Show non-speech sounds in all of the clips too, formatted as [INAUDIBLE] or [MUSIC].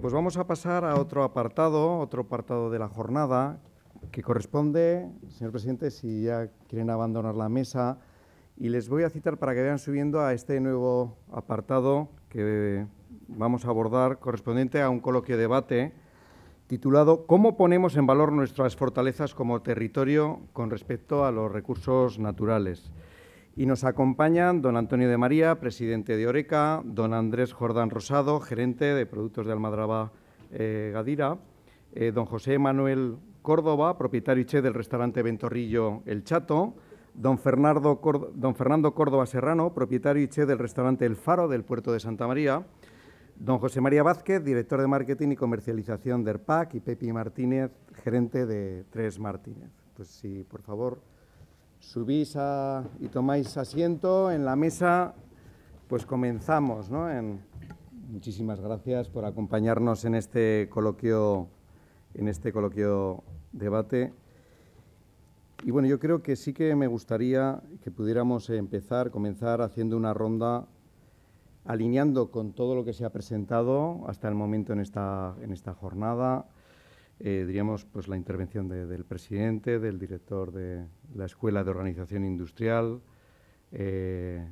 Pues vamos a pasar a otro apartado, otro apartado de la jornada, que corresponde, señor presidente, si ya quieren abandonar la mesa, y les voy a citar para que vayan subiendo a este nuevo apartado que vamos a abordar, correspondiente a un coloquio debate titulado ¿Cómo ponemos en valor nuestras fortalezas como territorio con respecto a los recursos naturales? Y nos acompañan don Antonio de María, presidente de Oreca, don Andrés Jordán Rosado, gerente de Productos de Almadraba eh, Gadira, eh, don José Manuel Córdoba, propietario y chef del restaurante Ventorrillo El Chato, don Fernando, don Fernando Córdoba Serrano, propietario y chef del restaurante El Faro del puerto de Santa María, don José María Vázquez, director de marketing y comercialización de ERPAC, y Pepi Martínez, gerente de Tres Martínez. Pues sí, por favor subís y tomáis asiento en la mesa, pues comenzamos. ¿no? muchísimas gracias por acompañarnos en este coloquio, en este coloquio debate. Y bueno, yo creo que sí que me gustaría que pudiéramos empezar, comenzar haciendo una ronda alineando con todo lo que se ha presentado hasta el momento en esta, en esta jornada, eh, diríamos, pues la intervención del presidente, del director de la Escuela de Organización Industrial, eh,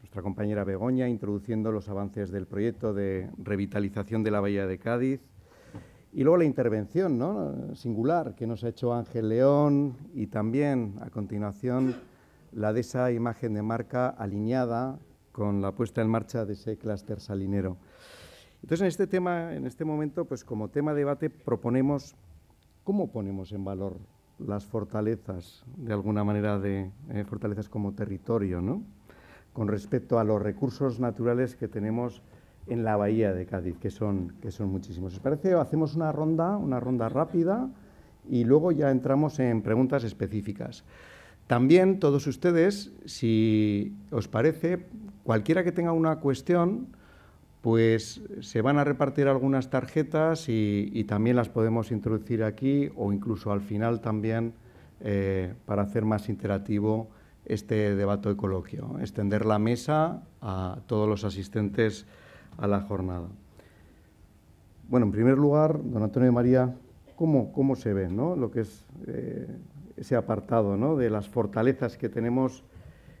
nuestra compañera Begoña, introduciendo los avances del proyecto de revitalización de la Bahía de Cádiz, y luego la intervención ¿no? singular que nos ha hecho Ángel León y también, a continuación, la de esa imagen de marca alineada con la puesta en marcha de ese clúster salinero. Entonces, en este tema, en este momento, pues como tema de debate proponemos cómo ponemos en valor las fortalezas, de alguna manera, de eh, fortalezas como territorio, ¿no? Con respecto a los recursos naturales que tenemos en la bahía de Cádiz, que son, que son muchísimos. ¿Os parece? Hacemos una ronda, una ronda rápida y luego ya entramos en preguntas específicas. También todos ustedes, si os parece, cualquiera que tenga una cuestión, pues se van a repartir algunas tarjetas y, también las podemos introducir aquí o incluso al final también eh, para hacer más interactivo este debate de coloquio, extender la mesa a todos los asistentes a la jornada. Bueno, en primer lugar, don Antonio de María, ¿cómo, cómo se ve ¿no? lo que es eh, ese apartado ¿no? de las fortalezas que tenemos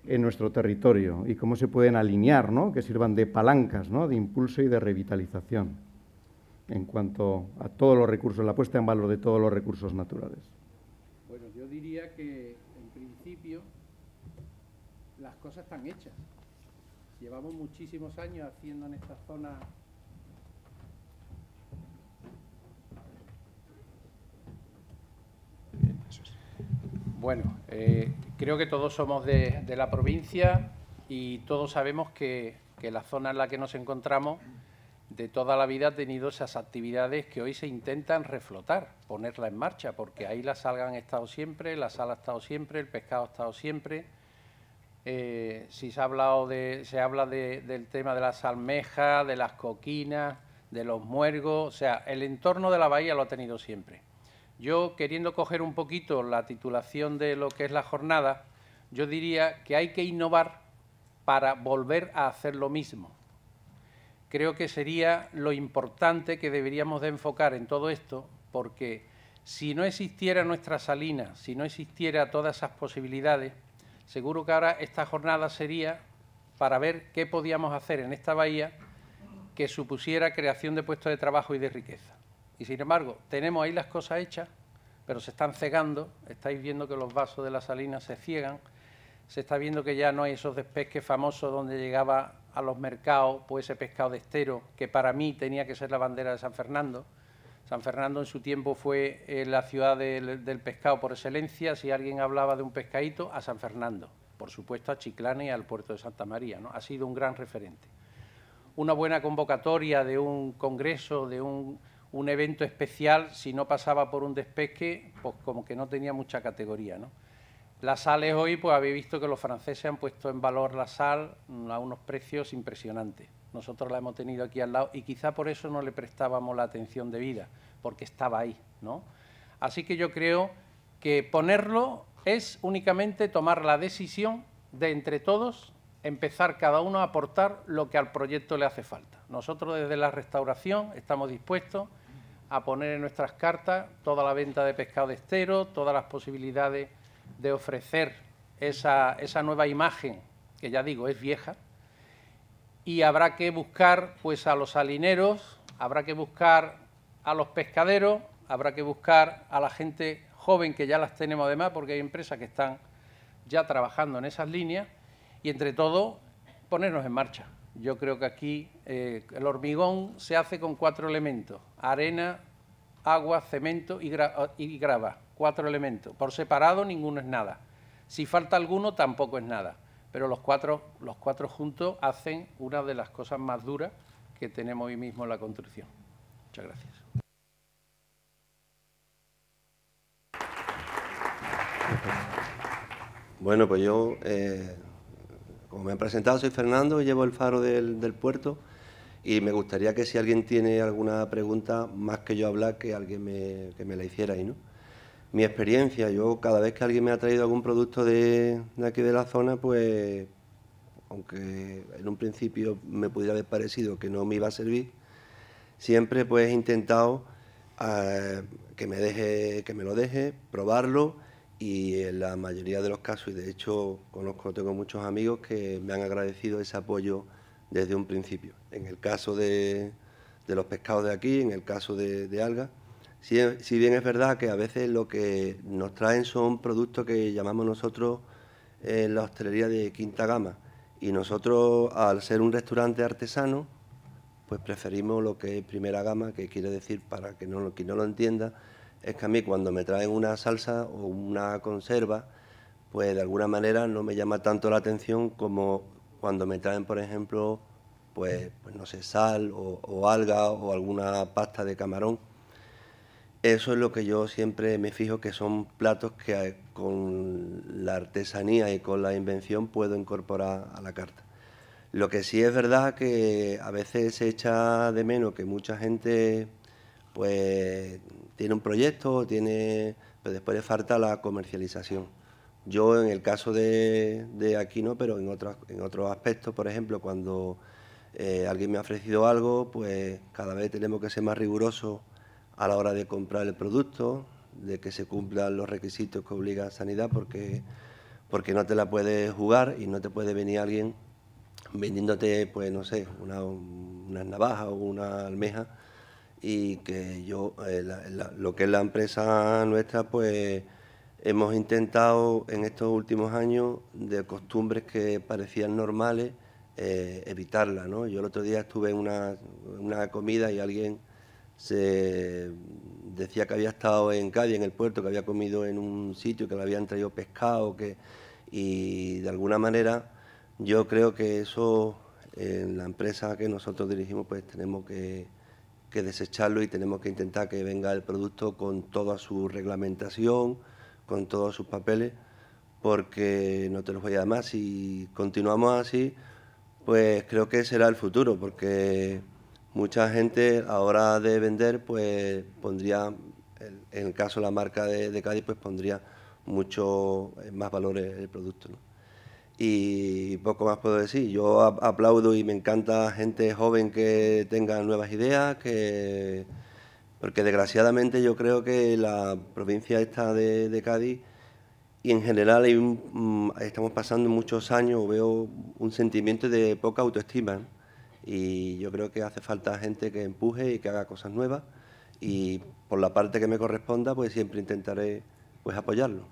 en nuestro territorio y cómo se pueden alinear, ¿no? que sirvan de palancas ¿no? de impulso y de revitalización en cuanto a todos los recursos, la puesta en valor de todos los recursos naturales. Bueno, yo diría que en principio las cosas están hechas. Llevamos muchísimos años haciendo en esta zona Bueno, eh, creo que todos somos de, la provincia y todos sabemos que, la zona en la que nos encontramos de toda la vida ha tenido esas actividades que hoy se intentan reflotar, ponerla en marcha, porque ahí las algas han estado siempre, la sal ha estado siempre, el pescado ha estado siempre. Eh, si se ha hablado de, se habla del tema de las almejas, de las coquinas, de los muergos, o sea, el entorno de la bahía lo ha tenido siempre. Yo, queriendo coger un poquito la titulación de lo que es la jornada, yo diría que hay que innovar para volver a hacer lo mismo. Creo que sería lo importante que deberíamos de enfocar en todo esto, porque si no existiera nuestra salina, si no existiera todas esas posibilidades, seguro que ahora esta jornada sería para ver qué podíamos hacer en esta bahía que supusiera creación de puestos de trabajo y de riqueza. Y sin embargo, tenemos ahí las cosas hechas, pero se están cegando. Estáis viendo que los vasos de la salina se ciegan. Se está viendo que ya no hay esos despesques famosos donde llegaba a los mercados pues ese pescado de estero, que para mí tenía que ser la bandera de San Fernando. San Fernando en su tiempo fue eh, la ciudad del, del, pescado por excelencia. Si alguien hablaba de un pescadito, a San Fernando. Por supuesto, a Chiclana y al puerto de Santa María. ¿no? Ha sido un gran referente. Una buena convocatoria de un congreso, de un un evento especial, si no pasaba por un despesque, pues como que no tenía mucha categoría. ¿no? Las sales hoy, pues habéis visto que los franceses han puesto en valor la sal a unos precios impresionantes. Nosotros la hemos tenido aquí al lado y quizá por eso no le prestábamos la atención debida, porque estaba ahí. ¿no? Así que yo creo que ponerlo es únicamente tomar la decisión de entre todos empezar cada uno a aportar lo que al proyecto le hace falta. Nosotros desde la restauración estamos dispuestos a poner en nuestras cartas toda la venta de pescado de estero, todas las posibilidades de ofrecer esa, esa nueva imagen, que ya digo, es vieja, y habrá que buscar pues a los salineros, habrá que buscar a los pescaderos, habrá que buscar a la gente joven que ya las tenemos además, porque hay empresas que están ya trabajando en esas líneas, y entre todo ponernos en marcha. Yo creo que aquí eh, el hormigón se hace con cuatro elementos, arena, agua, cemento y, grava, cuatro elementos. Por separado ninguno es nada. Si falta alguno tampoco es nada. Pero los cuatro, los cuatro juntos hacen una de las cosas más duras que tenemos hoy mismo en la construcción. Muchas gracias. Bueno, pues yo eh, como me han presentado, soy Fernando, llevo el faro del, puerto y me gustaría que si alguien tiene alguna pregunta, más que yo hablar, que alguien me, que me la hiciera ahí, ¿no? Mi experiencia, yo cada vez que alguien me ha traído algún producto de, aquí de la zona, pues, aunque en un principio me pudiera haber parecido que no me iba a servir, siempre pues he intentado eh, que me deje, que me lo deje, probarlo y en la mayoría de los casos, y de hecho conozco, tengo muchos amigos que me han agradecido ese apoyo desde un principio. En el caso de, los pescados de aquí, en el caso de, algas, si, si, bien es verdad que a veces lo que nos traen son productos que llamamos nosotros en la hostelería de quinta gama, y nosotros al ser un restaurante artesano, pues preferimos lo que es primera gama, que quiere decir, para que no, quien no lo entienda, es que a mí cuando me traen una salsa o una conserva, pues de alguna manera no me llama tanto la atención como cuando me traen, por ejemplo, pues, pues no sé, sal o, alga o alguna pasta de camarón. Eso es lo que yo siempre me fijo que son platos que con la artesanía y con la invención puedo incorporar a la carta. Lo que sí es verdad que a veces se echa de menos que mucha gente pues tiene un proyecto, tiene, pero después le falta la comercialización. Yo en el caso de, de aquí no, pero en otros, en otros aspectos, por ejemplo, cuando eh, alguien me ha ofrecido algo, pues cada vez tenemos que ser más rigurosos a la hora de comprar el producto, de que se cumplan los requisitos que obliga Sanidad, porque, porque no te la puedes jugar y no te puede venir alguien vendiéndote, pues no sé, una, una navaja o una almeja y que yo, eh, lo que es la empresa nuestra, pues hemos intentado en estos últimos años de costumbres que parecían normales, eh, evitarlas. ¿no? Yo el otro día estuve en una, una, comida y alguien se decía que había estado en Cádiz, en el puerto, que había comido en un sitio, que le habían traído pescado, que, y de alguna manera yo creo que eso en la empresa que nosotros dirigimos pues tenemos que que desecharlo y tenemos que intentar que venga el producto con toda su reglamentación, con todos sus papeles, porque no te los voy a dar más. Si continuamos así, pues creo que será el futuro, porque mucha gente a hora de vender, pues pondría, en el caso de la marca de, Cádiz, pues pondría mucho más valor el producto y poco más puedo decir. Yo aplaudo y me encanta gente joven que tenga nuevas ideas, que porque desgraciadamente yo creo que la provincia esta de, Cádiz y en general mm, estamos pasando muchos años, veo un sentimiento de poca autoestima y yo creo que hace falta gente que empuje y que haga cosas nuevas y por la parte que me corresponda pues siempre intentaré pues apoyarlo.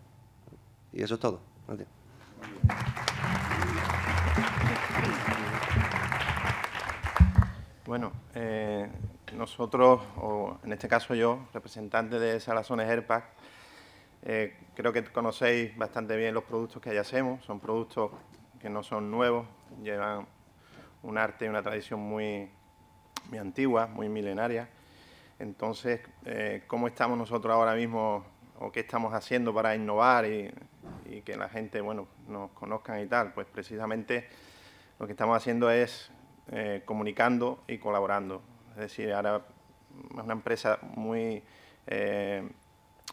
Y eso es todo. Bueno, eh, nosotros, o en este caso yo, representante de Salazones Airpack, eh, creo que conocéis bastante bien los productos que allá hacemos. Son productos que no son nuevos, llevan un arte y una tradición muy, muy antigua, muy milenaria. Entonces, eh, ¿cómo estamos nosotros ahora mismo o qué estamos haciendo para innovar y, y que la gente bueno, nos conozcan y tal? Pues precisamente lo que estamos haciendo es eh, comunicando y colaborando. Es decir, ahora es una empresa muy eh,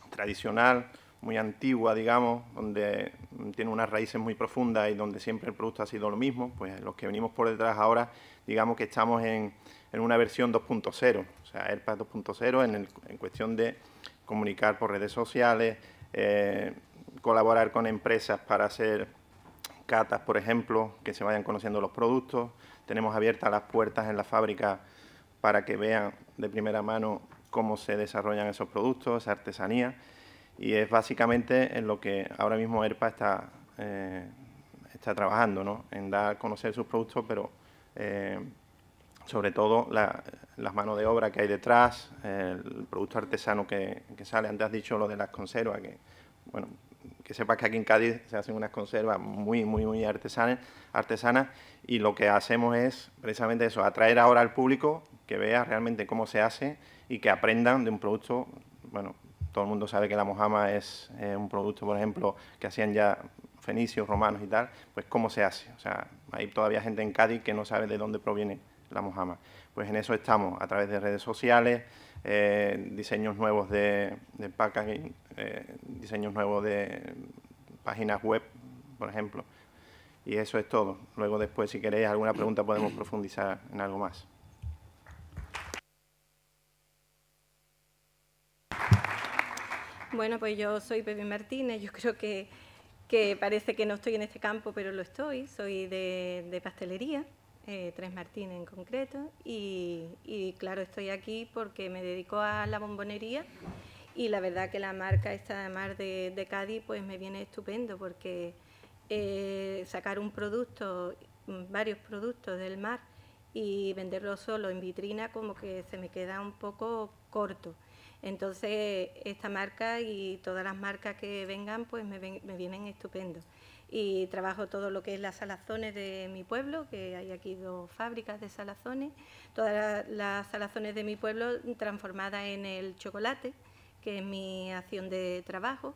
tradicional, muy antigua, digamos, donde tiene unas raíces muy profundas y donde siempre el producto ha sido lo mismo, pues los que venimos por detrás ahora, digamos que estamos en, una versión 2.0, o sea, AirPack 2.0 en, en, cuestión de comunicar por redes sociales, eh, colaborar con empresas para hacer catas, por ejemplo, que se vayan conociendo los productos. Tenemos abiertas las puertas en la fábrica para que vean de primera mano cómo se desarrollan esos productos, esa artesanía. Y es básicamente en lo que ahora mismo ERPA está, eh, está trabajando, ¿no? en dar a conocer sus productos, pero eh, sobre todo las manos de obra que hay detrás, el producto artesano que, que, sale. Antes has dicho lo de las conservas, que bueno, que sepas que aquí en Cádiz se hacen unas conservas muy, muy, muy artesanas, artesanas y lo que hacemos es precisamente eso, atraer ahora al público que vea realmente cómo se hace y que aprendan de un producto, bueno, todo el mundo sabe que la mojama es un producto, por ejemplo, que hacían ya fenicios, romanos y tal, pues cómo se hace. O sea, hay todavía gente en Cádiz que no sabe de dónde proviene la mojama. Pues en eso estamos, a través de redes sociales, eh, diseños nuevos de, de packaging, eh, diseños nuevos de páginas web, por ejemplo. Y eso es todo. Luego después, si queréis alguna pregunta, podemos profundizar en algo más. Bueno, pues yo soy Pepe Martínez, yo creo que, que, parece que no estoy en este campo, pero lo estoy, soy de, pastelería, eh, Tres Martínez en concreto, y, claro, estoy aquí porque me dedico a la bombonería y la verdad que la marca esta de Mar de, Cádiz pues me viene estupendo porque eh, sacar un producto, varios productos del mar y venderlo solo en vitrina como que se me queda un poco corto. Entonces, esta marca y todas las marcas que vengan, pues me, vienen estupendos. Y trabajo todo lo que es las salazones de mi pueblo, que hay aquí dos fábricas de salazones, todas las salazones de mi pueblo transformadas en el chocolate, que es mi acción de trabajo.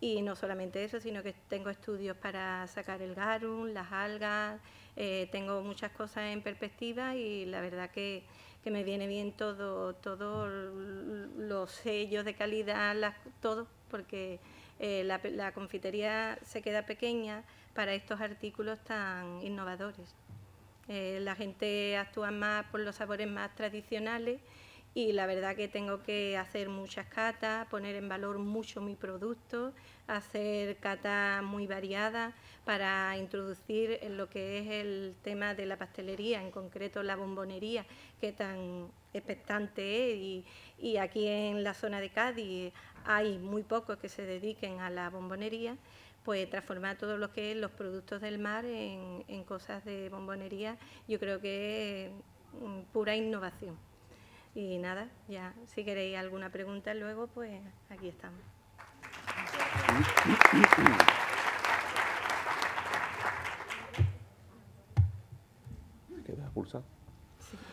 Y no solamente eso, sino que tengo estudios para sacar el garum, las algas, eh, tengo muchas cosas en perspectiva y la verdad que que me viene bien todo, todos los sellos de calidad, todo, porque eh, la, confitería se queda pequeña para estos artículos tan innovadores. Eh, la gente actúa más por los sabores más tradicionales y la verdad que tengo que hacer muchas catas, poner en valor mucho mi producto, hacer catas muy variadas para introducir en lo que es el tema de la pastelería, en concreto la bombonería, que tan expectante es y, aquí en la zona de Cádiz hay muy pocos que se dediquen a la bombonería, pues transformar todo lo que es los productos del mar en, en cosas de bombonería, yo creo que es mm, pura innovación. Y nada, ya si queréis alguna pregunta luego, pues aquí estamos.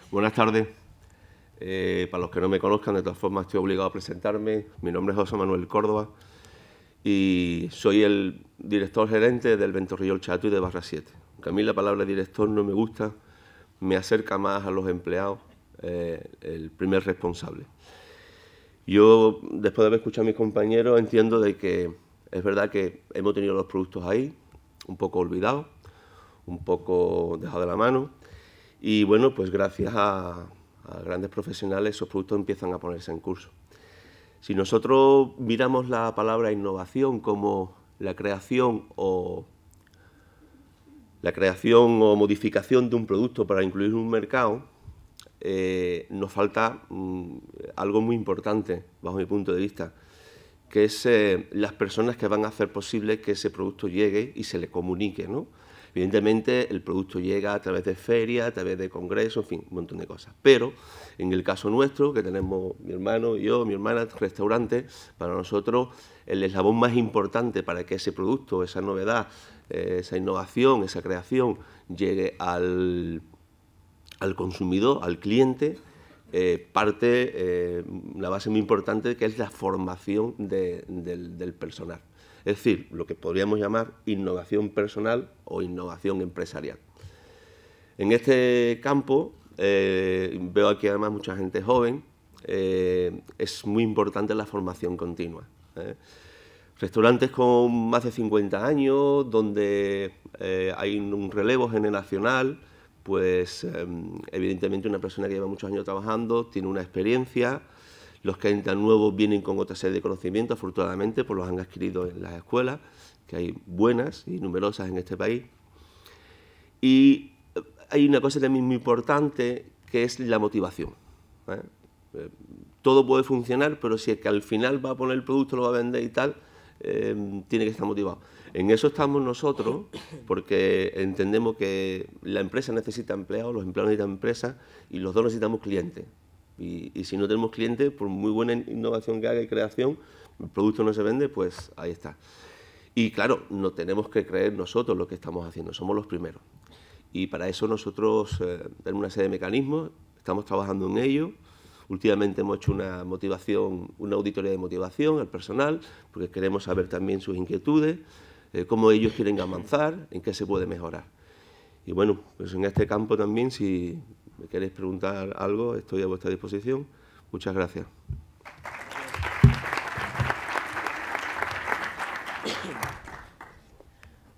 Buenas tardes. Eh, para los que no me conozcan, de todas formas estoy obligado a presentarme. Mi nombre es José Manuel Córdoba y soy el director gerente del Ventorrillo Chato y de Barra 7. a mí la palabra director no me gusta, me acerca más a los empleados eh, el primer responsable. Yo, después de haber escuchado a mis compañeros, entiendo de que es verdad que hemos tenido los productos ahí, un poco olvidados, un poco dejados de la mano, y bueno, pues gracias a, grandes profesionales esos productos empiezan a ponerse en curso. Si nosotros miramos la palabra innovación como la creación o la creación o modificación de un producto para incluir un mercado, eh, nos falta mm, algo muy importante, bajo mi punto de vista, que es eh, las personas que van a hacer posible que ese producto llegue y se le comunique. ¿no? Evidentemente, el producto llega a través de ferias, a través de congresos, en fin, un montón de cosas. Pero en el caso nuestro, que tenemos mi hermano yo, mi hermana, restaurante, para nosotros el eslabón más importante para que ese producto, esa novedad, eh, esa innovación, esa creación llegue al al consumidor, al cliente, eh, parte eh, una base muy importante que es la formación del, personal. Es decir, lo que podríamos llamar innovación personal o innovación empresarial. En este campo eh, veo aquí además mucha gente joven, es muy importante la formación continua. restaurantes con más de 50 años, donde eh, hay un relevo generacional, pues em, evidentemente una persona que lleva muchos años trabajando tiene una experiencia, los que entran nuevos vienen con otra serie de conocimientos, afortunadamente, pues los han adquirido en las escuelas, que hay buenas y numerosas en este país. Y eh, hay una cosa también muy importante, que es la motivación. ¿eh? Eh, todo puede funcionar, pero si es que al final va a poner el producto, lo va a vender y tal, tiene que estar motivado. En eso estamos nosotros, porque entendemos que la empresa necesita empleados, los empleados necesitan empresas y los dos necesitamos clientes. Y, si no tenemos clientes, por muy buena innovación que haga y creación, el producto no se vende, pues ahí está. Y claro, no tenemos que creer nosotros lo que estamos haciendo, somos los primeros. Y para eso nosotros eh, tenemos una serie de mecanismos, estamos trabajando en ello. Últimamente hemos hecho una motivación, una auditoría de motivación al personal, porque queremos saber también sus inquietudes, eh, cómo ellos quieren avanzar, en qué se puede mejorar. Y bueno, pues en este campo también, si me queréis preguntar algo, estoy a vuestra disposición. Muchas gracias.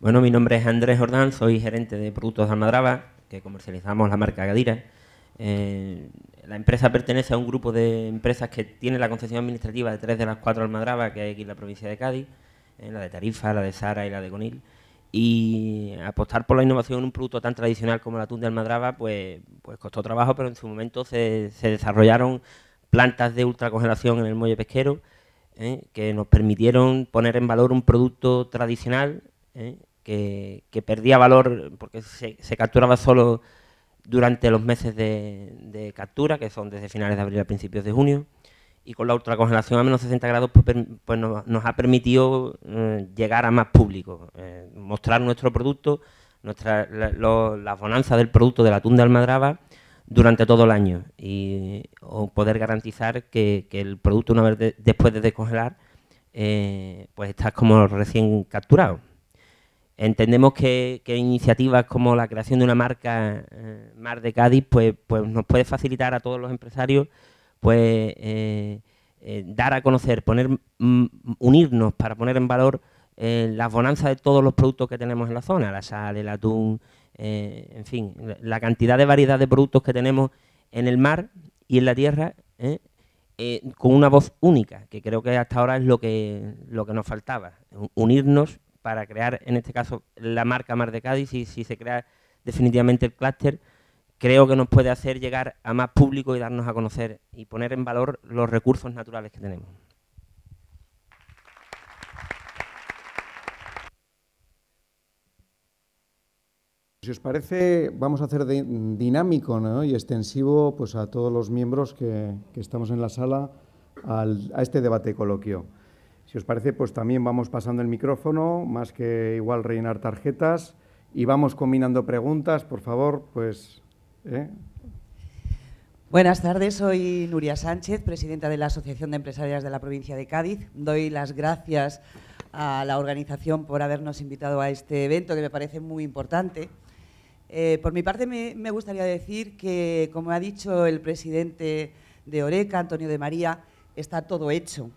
Bueno, mi nombre es Andrés Jordán, soy gerente de productos de Almadraba, que comercializamos la marca Gadira. Eh, la empresa pertenece a un grupo de empresas que tiene la concesión administrativa de tres de las cuatro Almadraba que hay aquí en la provincia de Cádiz, eh, la de Tarifa, la de Sara y la de Conil y apostar por la innovación en un producto tan tradicional como el atún de almadraba, pues, pues costó trabajo, pero en su momento se, desarrollaron plantas de ultracongelación en el muelle pesquero ¿eh? que nos permitieron poner en valor un producto tradicional ¿eh? que, perdía valor porque se, capturaba solo durante los meses de captura, que son desde finales de abril a principios de junio, y con la ultracongelación a menos 60 grados pues, pues nos, ha permitido eh, llegar a más público, eh, mostrar nuestro producto, nuestra, las bonanzas del producto del atún de Almadraba durante todo el año y poder garantizar que, el producto una vez después de descongelar eh, pues está como recién capturado. Entendemos que, iniciativas como la creación de una marca Mar de Cádiz pues, pues nos puede facilitar a todos los empresarios pues eh, eh, dar a conocer, poner, mm, unirnos para poner en valor eh, las bonanzas de todos los productos que tenemos en la zona, la sal, el atún, en fin, la cantidad de variedad de productos que tenemos en el mar y en la tierra, con una voz única, que creo que hasta ahora es lo que, lo que nos faltaba, unirnos para crear, en este caso, la marca Mar de Cádiz y si se crea definitivamente el clúster, creo que nos puede hacer llegar a más público y darnos a conocer y poner en valor los recursos naturales que tenemos. Si os parece, vamos a hacer dinámico y extensivo pues, a todos los miembros que, estamos en la sala a este debate coloquio. Si os parece, pues también vamos pasando el micrófono, más que igual rellenar tarjetas, y vamos combinando preguntas. Por favor, pues ¿Eh? Buenas tardes, soy Nuria Sánchez, presidenta de la Asociación de Empresarias de la provincia de Cádiz. Doy las gracias a la organización por habernos invitado a este evento que me parece muy importante. Eh, por mi parte, me, gustaría decir que, como ha dicho el presidente de Oreca, Antonio de María, está todo hecho.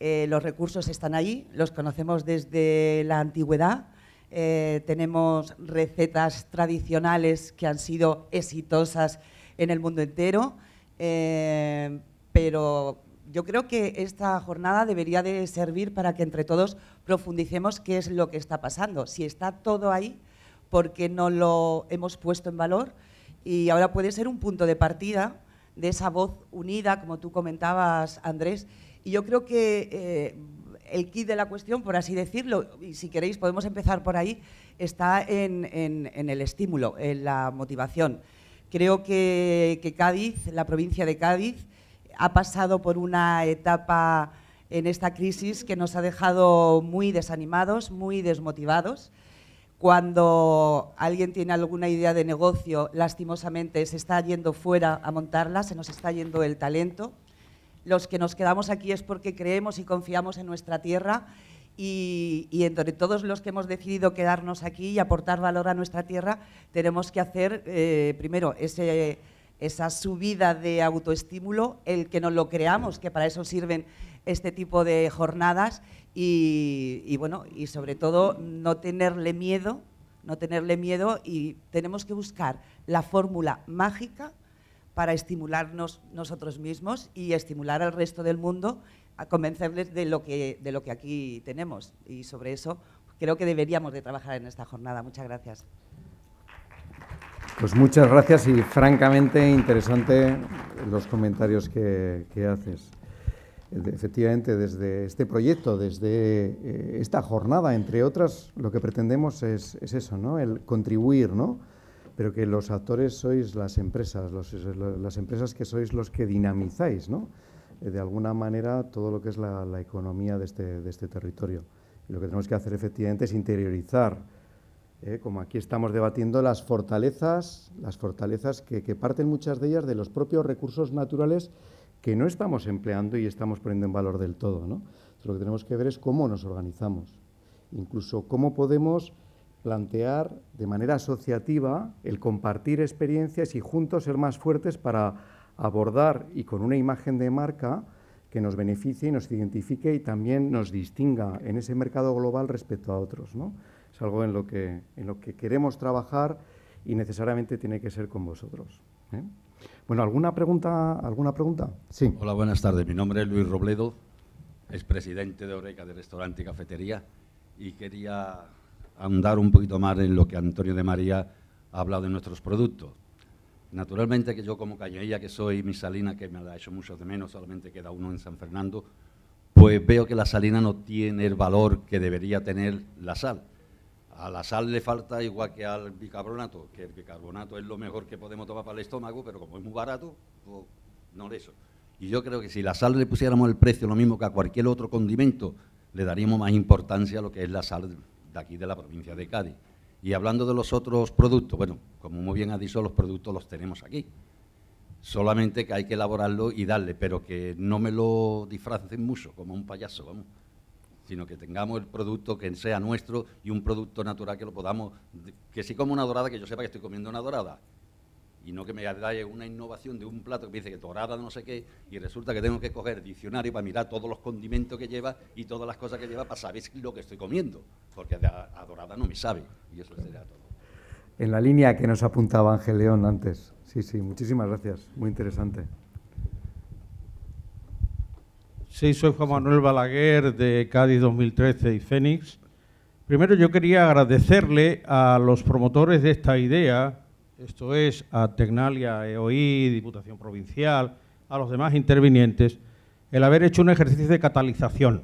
Eh, los recursos están ahí, los conocemos desde la antigüedad, eh, tenemos recetas tradicionales que han sido exitosas en el mundo entero, eh, pero yo creo que esta jornada debería de servir para que entre todos profundicemos qué es lo que está pasando. Si está todo ahí, ¿por qué no lo hemos puesto en valor? Y ahora puede ser un punto de partida de esa voz unida, como tú comentabas, Andrés. Y yo creo que eh, el kit de la cuestión, por así decirlo, y si queréis podemos empezar por ahí, está en, el estímulo, en la motivación. Creo que, Cádiz, la provincia de Cádiz, ha pasado por una etapa en esta crisis que nos ha dejado muy desanimados, muy desmotivados. Cuando alguien tiene alguna idea de negocio, lastimosamente se está yendo fuera a montarla, se nos está yendo el talento los que nos quedamos aquí es porque creemos y confiamos en nuestra tierra y, entre todos los que hemos decidido quedarnos aquí y aportar valor a nuestra tierra, tenemos que hacer eh, primero esa subida de autoestímulo, el que nos lo creamos, que para eso sirven este tipo de jornadas y, bueno, y sobre todo no tenerle miedo, no tenerle miedo y tenemos que buscar la fórmula mágica para estimularnos nosotros mismos y estimular al resto del mundo a convencerles de lo que, de lo que aquí tenemos. Y sobre eso creo que deberíamos de trabajar en esta jornada. Muchas gracias. Pues muchas gracias y francamente interesante los comentarios que, haces. Efectivamente, desde este proyecto, desde eh, esta jornada, entre otras, lo que pretendemos es, eso, ¿no? El contribuir, ¿no? Pero que los actores sois las empresas, las empresas que sois los que dinamizáis, ¿no? Eh, de alguna manera todo lo que es la, economía de este, de este territorio. Lo que tenemos que hacer efectivamente es interiorizar ¿eh? como aquí estamos debatiendo, las fortalezas, las fortalezas que, parten muchas de ellas de los propios recursos naturales que no estamos empleando y estamos poniendo en valor del todo. ¿no? lo que tenemos que ver es cómo nos organizamos, incluso cómo podemos plantear de manera asociativa el compartir experiencias y juntos ser más fuertes para abordar y con una imagen de marca que nos beneficie y nos identifique y también nos distinga en ese mercado global respecto a otros. ¿no? es algo en lo que, en lo que queremos trabajar y necesariamente tiene que ser con vosotros. ¿eh? Bueno, ¿alguna pregunta? ¿Alguna pregunta? Sí. Hola, buenas tardes. Mi nombre es Luis Robledo, expresidente de Oreca de Restaurante y Cafetería, y quería ahondar un poquito más en lo que Antonio de María ha hablado de nuestros productos. Naturalmente que yo como cañería que soy, mi salina, que me la ha hecho mucho de menos, solamente queda uno en San Fernando, pues veo que la salina no tiene el valor que debería tener la sal. A la sal le falta igual que al bicarbonato, que el bicarbonato es lo mejor que podemos tomar para el estómago, pero como es muy barato, pues no de eso. Y yo creo que si la sal le pusiéramos el precio lo mismo que a cualquier otro condimento, le daríamos más importancia a lo que es la sal de aquí de la provincia de Cádiz. Y hablando de los otros productos, bueno, como muy bien ha dicho, los productos los tenemos aquí. Solamente que hay que elaborarlo y darle, pero que no me lo disfracen mucho, como un payaso, vamos sino que tengamos el producto que sea nuestro y un producto natural que lo podamos, que si como una dorada, que yo sepa que estoy comiendo una dorada, y no que me dé una innovación de un plato que me dice que dorada no sé qué, y resulta que tengo que coger diccionario para mirar todos los condimentos que lleva y todas las cosas que lleva para saber lo que estoy comiendo, porque a, dorada no me sabe, y eso sería todo. En la línea que nos apuntaba Ángel León antes. Sí, sí, muchísimas gracias, muy interesante. Sí, soy Juan Manuel Balaguer de Cádiz 2013 y Fénix. Primero yo quería agradecerle a los promotores de esta idea, esto es a Tecnalia, EOI, Diputación Provincial, a los demás intervinientes, el haber hecho un ejercicio de catalización.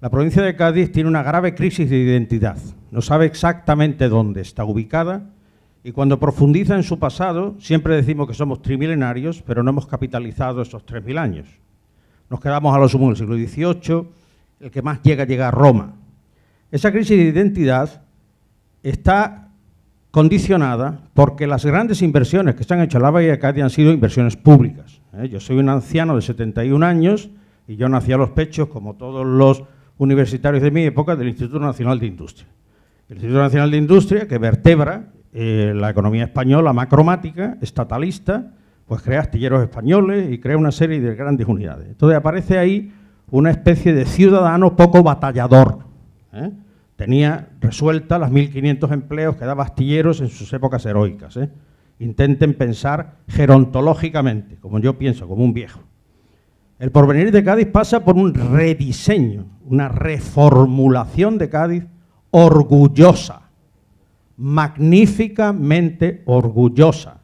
La provincia de Cádiz tiene una grave crisis de identidad, no sabe exactamente dónde está ubicada y cuando profundiza en su pasado siempre decimos que somos trimilenarios, pero no hemos capitalizado esos 3.000 años nos quedamos a lo sumo del siglo XVIII, el que más llega llega a Roma. Esa crisis de identidad está condicionada porque las grandes inversiones que se han hecho en la Bahía de Cádiz han sido inversiones públicas. ¿eh? Yo soy un anciano de 71 años y yo nací a los pechos, como todos los universitarios de mi época, del Instituto Nacional de Industria. El Instituto Nacional de Industria, que vertebra eh, la economía española macromática, estatalista, pues crea astilleros españoles y crea una serie de grandes unidades. Entonces aparece ahí una especie de ciudadano poco batallador. ¿eh? Tenía resuelta las 1.500 empleos que daba astilleros en sus épocas heroicas. ¿eh? Intenten pensar gerontológicamente, como yo pienso, como un viejo. El porvenir de Cádiz pasa por un rediseño, una reformulación de Cádiz orgullosa, magníficamente orgullosa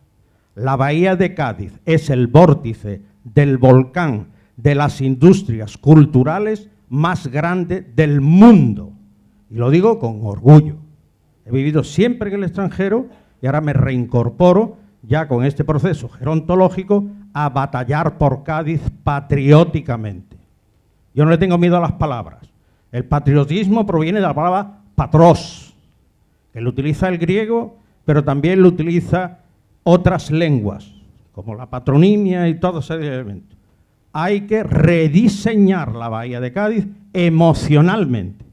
la bahía de Cádiz es el vórtice del volcán de las industrias culturales más grande del mundo. Y lo digo con orgullo. He vivido siempre en el extranjero y ahora me reincorporo ya con este proceso gerontológico a batallar por Cádiz patrióticamente. Yo no le tengo miedo a las palabras. El patriotismo proviene de la palabra patros, que lo utiliza el griego, pero también lo utiliza otras lenguas, como la patronimia y todo ese elemento. Hay que rediseñar la Bahía de Cádiz emocionalmente,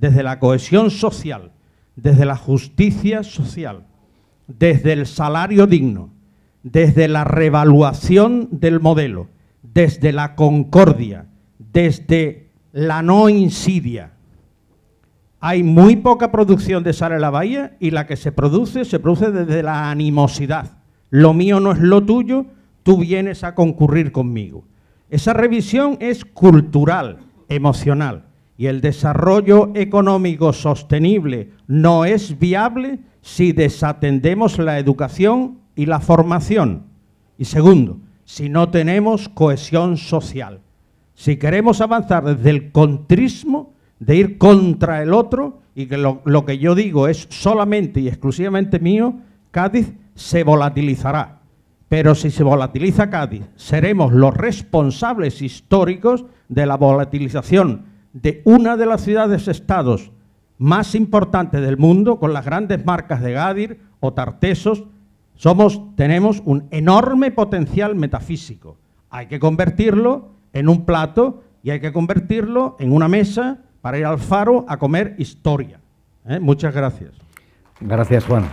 desde la cohesión social, desde la justicia social, desde el salario digno, desde la revaluación del modelo, desde la concordia, desde la no insidia. Hay muy poca producción de sal en la bahía y la que se produce se produce desde la animosidad. Lo mío no es lo tuyo, tú vienes a concurrir conmigo. Esa revisión es cultural, emocional, y el desarrollo económico sostenible no es viable si desatendemos la educación y la formación. Y segundo, si no tenemos cohesión social. Si queremos avanzar desde el contrismo, de ir contra el otro, y que lo, que yo digo es solamente y exclusivamente mío, Cádiz se volatilizará. Pero si se volatiliza Cádiz, seremos los responsables históricos de la volatilización de una de las ciudades-estados más importantes del mundo, con las grandes marcas de Gadir o Tartesos, somos, tenemos un enorme potencial metafísico. Hay que convertirlo en un plato y hay que convertirlo en una mesa para ir al faro a comer historia. ¿eh? Muchas gracias. Gracias, Juan.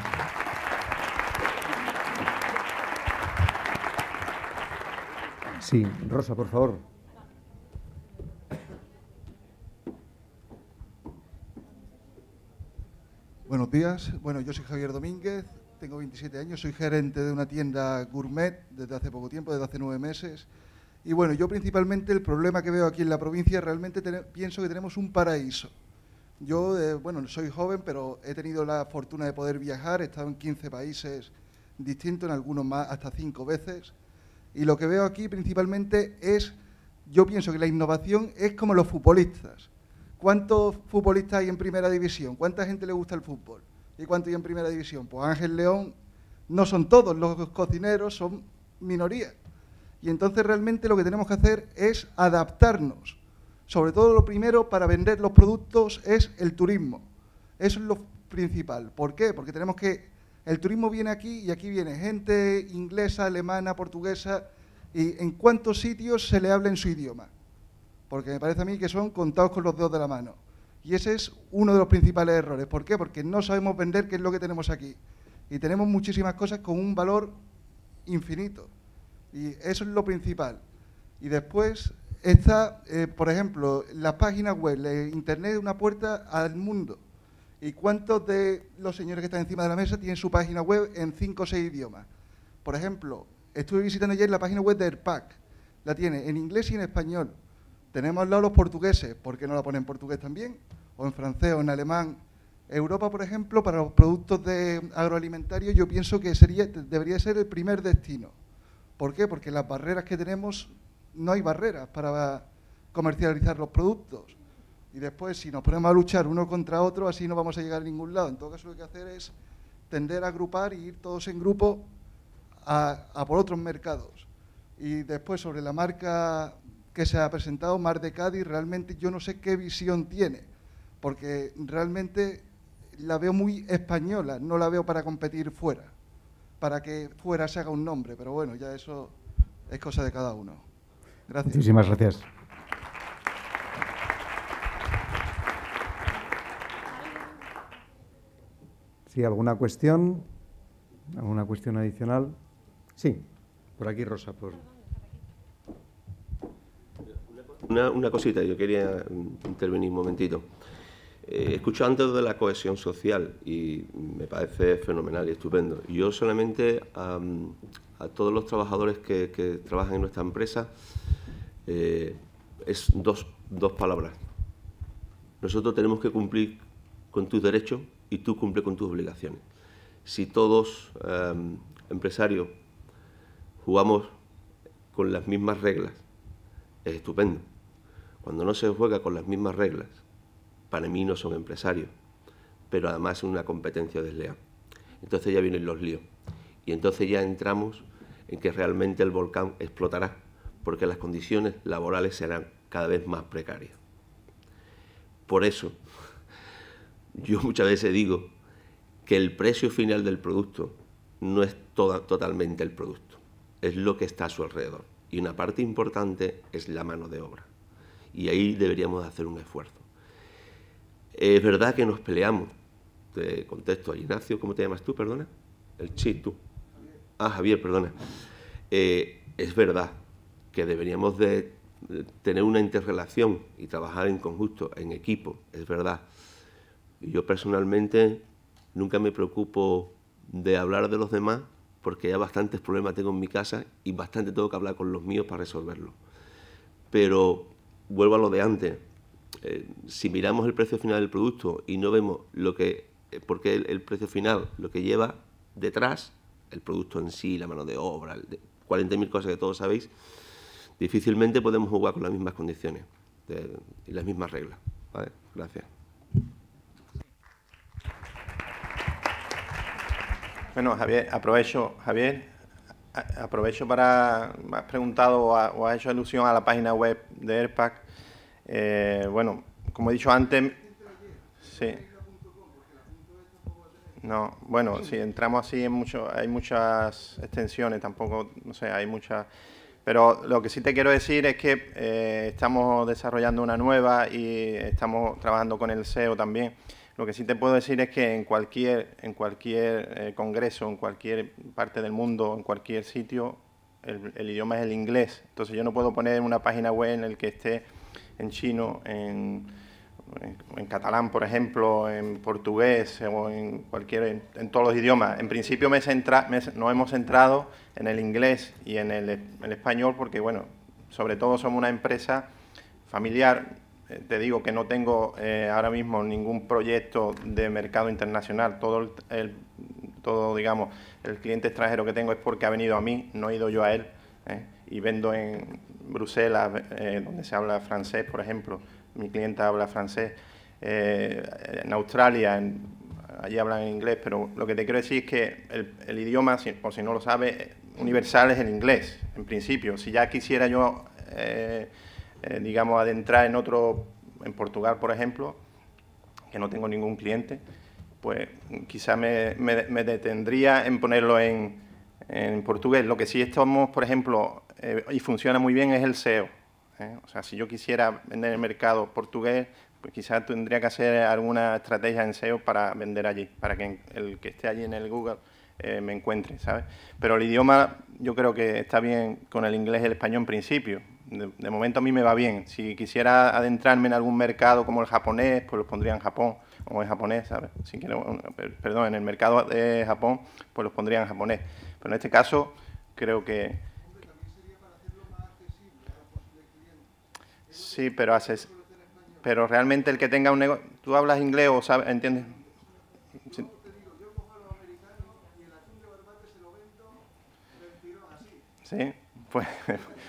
Sí, Rosa, por favor. Buenos días. Bueno, yo soy Javier Domínguez, tengo 27 años, soy gerente de una tienda gourmet desde hace poco tiempo, desde hace nueve meses. Y bueno, yo principalmente el problema que veo aquí en la provincia, realmente pienso que tenemos un paraíso. Yo, eh, bueno, soy joven, pero he tenido la fortuna de poder viajar, he estado en 15 países distintos, en algunos más hasta cinco veces. Y lo que veo aquí principalmente es, yo pienso que la innovación es como los futbolistas. ¿Cuántos futbolistas hay en primera división? ¿Cuánta gente le gusta el fútbol? ¿Y cuánto hay en primera división? Pues Ángel León no son todos, los cocineros son minoría. Y entonces realmente lo que tenemos que hacer es adaptarnos. Sobre todo lo primero para vender los productos es el turismo. Eso es lo principal. ¿Por qué? Porque tenemos que... El turismo viene aquí y aquí viene gente inglesa, alemana, portuguesa. ¿Y en cuántos sitios se le habla en su idioma? Porque me parece a mí que son contados con los dedos de la mano. Y ese es uno de los principales errores. ¿Por qué? Porque no sabemos vender qué es lo que tenemos aquí. Y tenemos muchísimas cosas con un valor infinito. Y eso es lo principal. Y después está, eh, por ejemplo, las páginas web, Internet es una puerta al mundo. ¿Y cuántos de los señores que están encima de la mesa tienen su página web en cinco o seis idiomas? Por ejemplo, estuve visitando ayer la página web de ERPAC. La tiene en inglés y en español. Tenemos al lado los portugueses, ¿por qué no la ponen en portugués también? O en francés o en alemán. Europa, por ejemplo, para los productos de agroalimentarios, yo pienso que debería ser el primer destino. ¿Por qué? Porque las barreras que tenemos, no hay barreras para comercializar los productos. Y después, si nos ponemos a luchar uno contra otro, así no vamos a llegar a ningún lado. En todo caso, lo que hay que hacer es tender a agrupar y ir todos en grupo a por otros mercados. Y después, sobre la marca que se ha presentado, Mar de Cádiz, realmente yo no sé qué visión tiene, porque realmente la veo muy española, no la veo para competir fuera, para que fuera se haga un nombre, pero bueno, ya eso es cosa de cada uno. Gracias. Muchísimas gracias. ¿Sí, alguna cuestión? ¿Alguna cuestión adicional? Sí, por aquí Rosa, por... Una, cosita, yo quería intervenir un momentito. Eh, escucho antes de la cohesión social y me parece fenomenal y estupendo. Yo solamente a todos los trabajadores que, trabajan en nuestra empresa eh, es dos, dos palabras. Nosotros tenemos que cumplir con tus derechos y tú cumples con tus obligaciones. Si todos em, empresarios jugamos con las mismas reglas, es estupendo. Cuando no se juega con las mismas reglas, para mí no son empresarios, pero además es una competencia desleal. Entonces ya vienen los líos. Y entonces ya entramos en que realmente el volcán explotará, porque las condiciones laborales serán cada vez más precarias. Por eso, yo muchas veces digo que el precio final del producto no es totalmente el producto, es lo que está a su alrededor. Y una parte importante es la mano de obra y ahí deberíamos hacer un esfuerzo. Es verdad que nos peleamos, te contesto Ignacio, ¿cómo te llamas tú, perdona? El chi, tú. Ah, Javier, perdona. Eh, es verdad que deberíamos de tener una interrelación y trabajar en conjunto, en equipo, es verdad. Yo personalmente nunca me preocupo de hablar de los demás porque ya bastantes problemas tengo en mi casa y bastante tengo que hablar con los míos para resolverlos. Pero vuelvo a lo de antes. Eh, si miramos el precio final del producto y no vemos lo que, eh, porque el, precio final, lo que lleva detrás, el producto en sí, la mano de obra, 40.000 cosas que todos sabéis, difícilmente podemos jugar con las mismas condiciones y las mismas reglas. Gracias. Bueno, Javier, aprovecho, Javier, aprovecho para, has preguntado o, has hecho alusión a la página web de AirPack. Eh, bueno, como he dicho antes, sí. No, bueno, si entramos así en mucho, hay muchas extensiones, tampoco, no sé, hay muchas. Pero lo que sí te quiero decir es que eh, estamos desarrollando una nueva y estamos trabajando con el SEO también. Lo que sí te puedo decir es que en cualquier, en cualquier eh, congreso, en cualquier parte del mundo, en cualquier sitio, el, idioma es el inglés. Entonces yo no puedo poner una página web en el que esté en chino, en, catalán, por ejemplo, en portugués o en cualquier, en, todos los idiomas. En principio me, centra, nos hemos centrado en el inglés y en el, el español porque, bueno, sobre todo somos una empresa familiar te digo que no tengo eh, ahora mismo ningún proyecto de mercado internacional. Todo el, todo, digamos, el cliente extranjero que tengo es porque ha venido a mí, no he ido yo a él. ¿eh? Y vendo en Bruselas, donde se habla francés, por ejemplo. Mi cliente habla francés. en Australia, allí hablan inglés, pero lo que te quiero decir es que el, idioma, por si no lo sabes, universal es el inglés, en principio. Si ya quisiera yo eh, digamos, adentrar en otro, en Portugal, por ejemplo, que no tengo ningún cliente, pues quizá me, detendría en ponerlo en, en, portugués. Lo que sí estamos, por ejemplo, eh, y funciona muy bien es el SEO. ¿eh? O sea, si yo quisiera vender en el mercado portugués, pues quizás tendría que hacer alguna estrategia en SEO para vender allí, para que el que esté allí en el Google me encuentre, ¿sabes? Pero el idioma yo creo que está bien con el inglés y el español en principio de, momento a mí me va bien. Si quisiera adentrarme en algún mercado como el japonés, pues los pondría en Japón o en japonés, ¿sabes? Si quiero, perdón, en el mercado de Japón, pues los pondría en japonés. Pero en este caso creo que... Sí, pero haces... Pero realmente el que tenga un negocio... ¿Tú hablas inglés o sabes, entiendes? Sí, [LAUGHS] pues...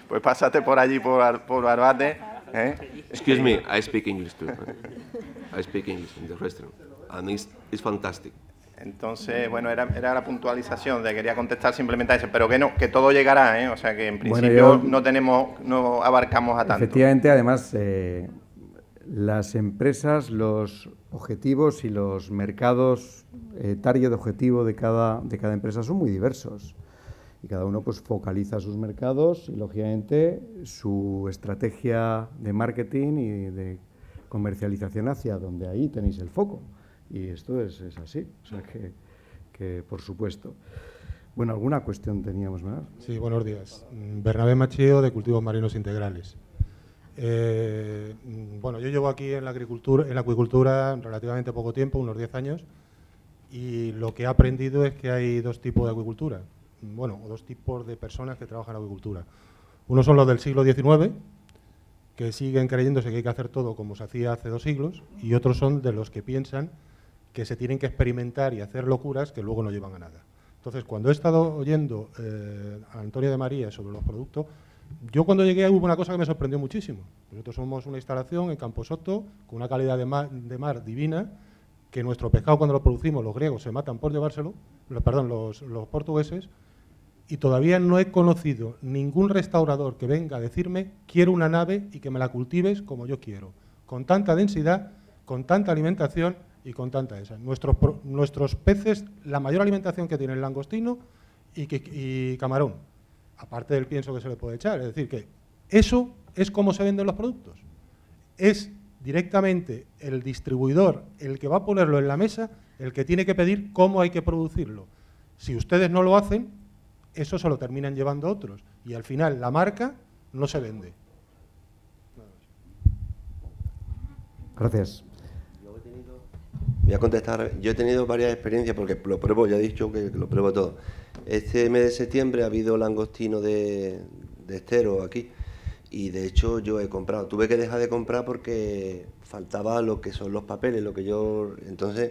Pues pásate por allí, por, por Barbate. ¿eh? Excuse me, I speak English too. I speak English in the restaurant. And it's, it's fantastic. Entonces, bueno, era, era, la puntualización, de quería contestar simplemente a eso, pero que no, que todo llegará, ¿eh? o sea que en principio no tenemos, no abarcamos a tanto. Efectivamente, además, eh, las empresas, los objetivos y los mercados, eh, target objetivo de cada, de cada empresa son muy diversos cada uno pues focaliza sus mercados y lógicamente su estrategia de marketing y de comercialización hacia donde ahí tenéis el foco. Y esto es, es así, o sea que, que, por supuesto. Bueno, ¿alguna cuestión teníamos más? Sí, buenos días. Bernabé Machillo, de Cultivos Marinos Integrales. Eh, bueno, yo llevo aquí en la agricultura, en la acuicultura relativamente poco tiempo, unos 10 años, y lo que he aprendido es que hay dos tipos de acuicultura bueno, dos tipos de personas que trabajan en agricultura. Uno son los del siglo XIX, que siguen creyéndose que hay que hacer todo como se hacía hace dos siglos, y otros son de los que piensan que se tienen que experimentar y hacer locuras que luego no llevan a nada. Entonces, cuando he estado oyendo eh, a Antonio de María sobre los productos, yo cuando llegué hubo una cosa que me sorprendió muchísimo. Nosotros somos una instalación en Camposoto con una calidad de mar, de mar divina, que nuestro pescado cuando lo producimos los griegos se matan por llevárselo, perdón, los, los portugueses, y todavía no he conocido ningún restaurador que venga a decirme quiero una nave y que me la cultives como yo quiero, con tanta densidad, con tanta alimentación y con tanta esa. Nuestros, nuestros peces, la mayor alimentación que tienen el langostino y, que, camarón, aparte del pienso que se le puede echar. Es decir, que eso es como se venden los productos. Es directamente el distribuidor el que va a ponerlo en la mesa, el que tiene que pedir cómo hay que producirlo. Si ustedes no lo hacen, eso se lo terminan llevando otros. Y al final la marca no se vende. Gracias. Voy a contestar. Yo he tenido varias experiencias porque lo pruebo, ya he dicho que lo pruebo todo. Este mes de septiembre ha habido langostino de, de estero aquí y de hecho yo he comprado. Tuve que dejar de comprar porque faltaba lo que son los papeles, lo que yo... Entonces,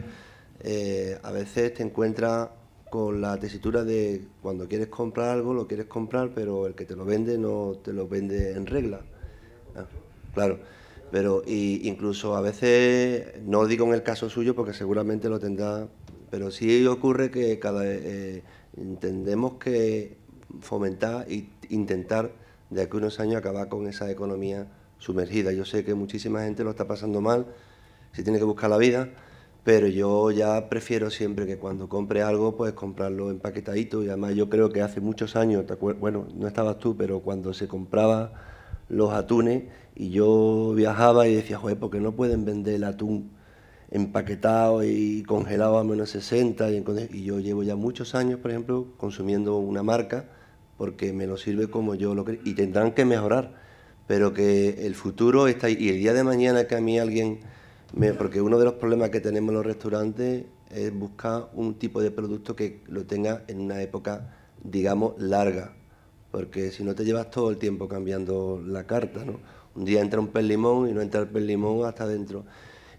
eh, a veces te encuentras con la tesitura de cuando quieres comprar algo, lo quieres comprar, pero el que te lo vende no te lo vende en regla. Ah, claro, pero incluso a veces, no digo en el caso suyo porque seguramente lo tendrá, pero sí ocurre que cada eh, entendemos que fomentar e intentar de aquí a unos años acabar con esa economía sumergida. Yo sé que muchísima gente lo está pasando mal, se tiene que buscar la vida, pero yo ya prefiero siempre que cuando compre algo, pues comprarlo empaquetadito. Y además yo creo que hace muchos años, bueno, no estabas tú, pero cuando se compraba los atunes y yo viajaba y decía, joder, ¿por qué no pueden vender el atún empaquetado y congelado a menos 60? Y, y yo llevo ya muchos años, por ejemplo, consumiendo una marca porque me lo sirve como yo lo creo. Y tendrán que mejorar, pero que el futuro está ahí. Y el día de mañana que a mí alguien... Porque uno de los problemas que tenemos en los restaurantes es buscar un tipo de producto que lo tenga en una época, digamos, larga. Porque si no te llevas todo el tiempo cambiando la carta, ¿no? Un día entra un pez limón y no entra el pez limón hasta adentro.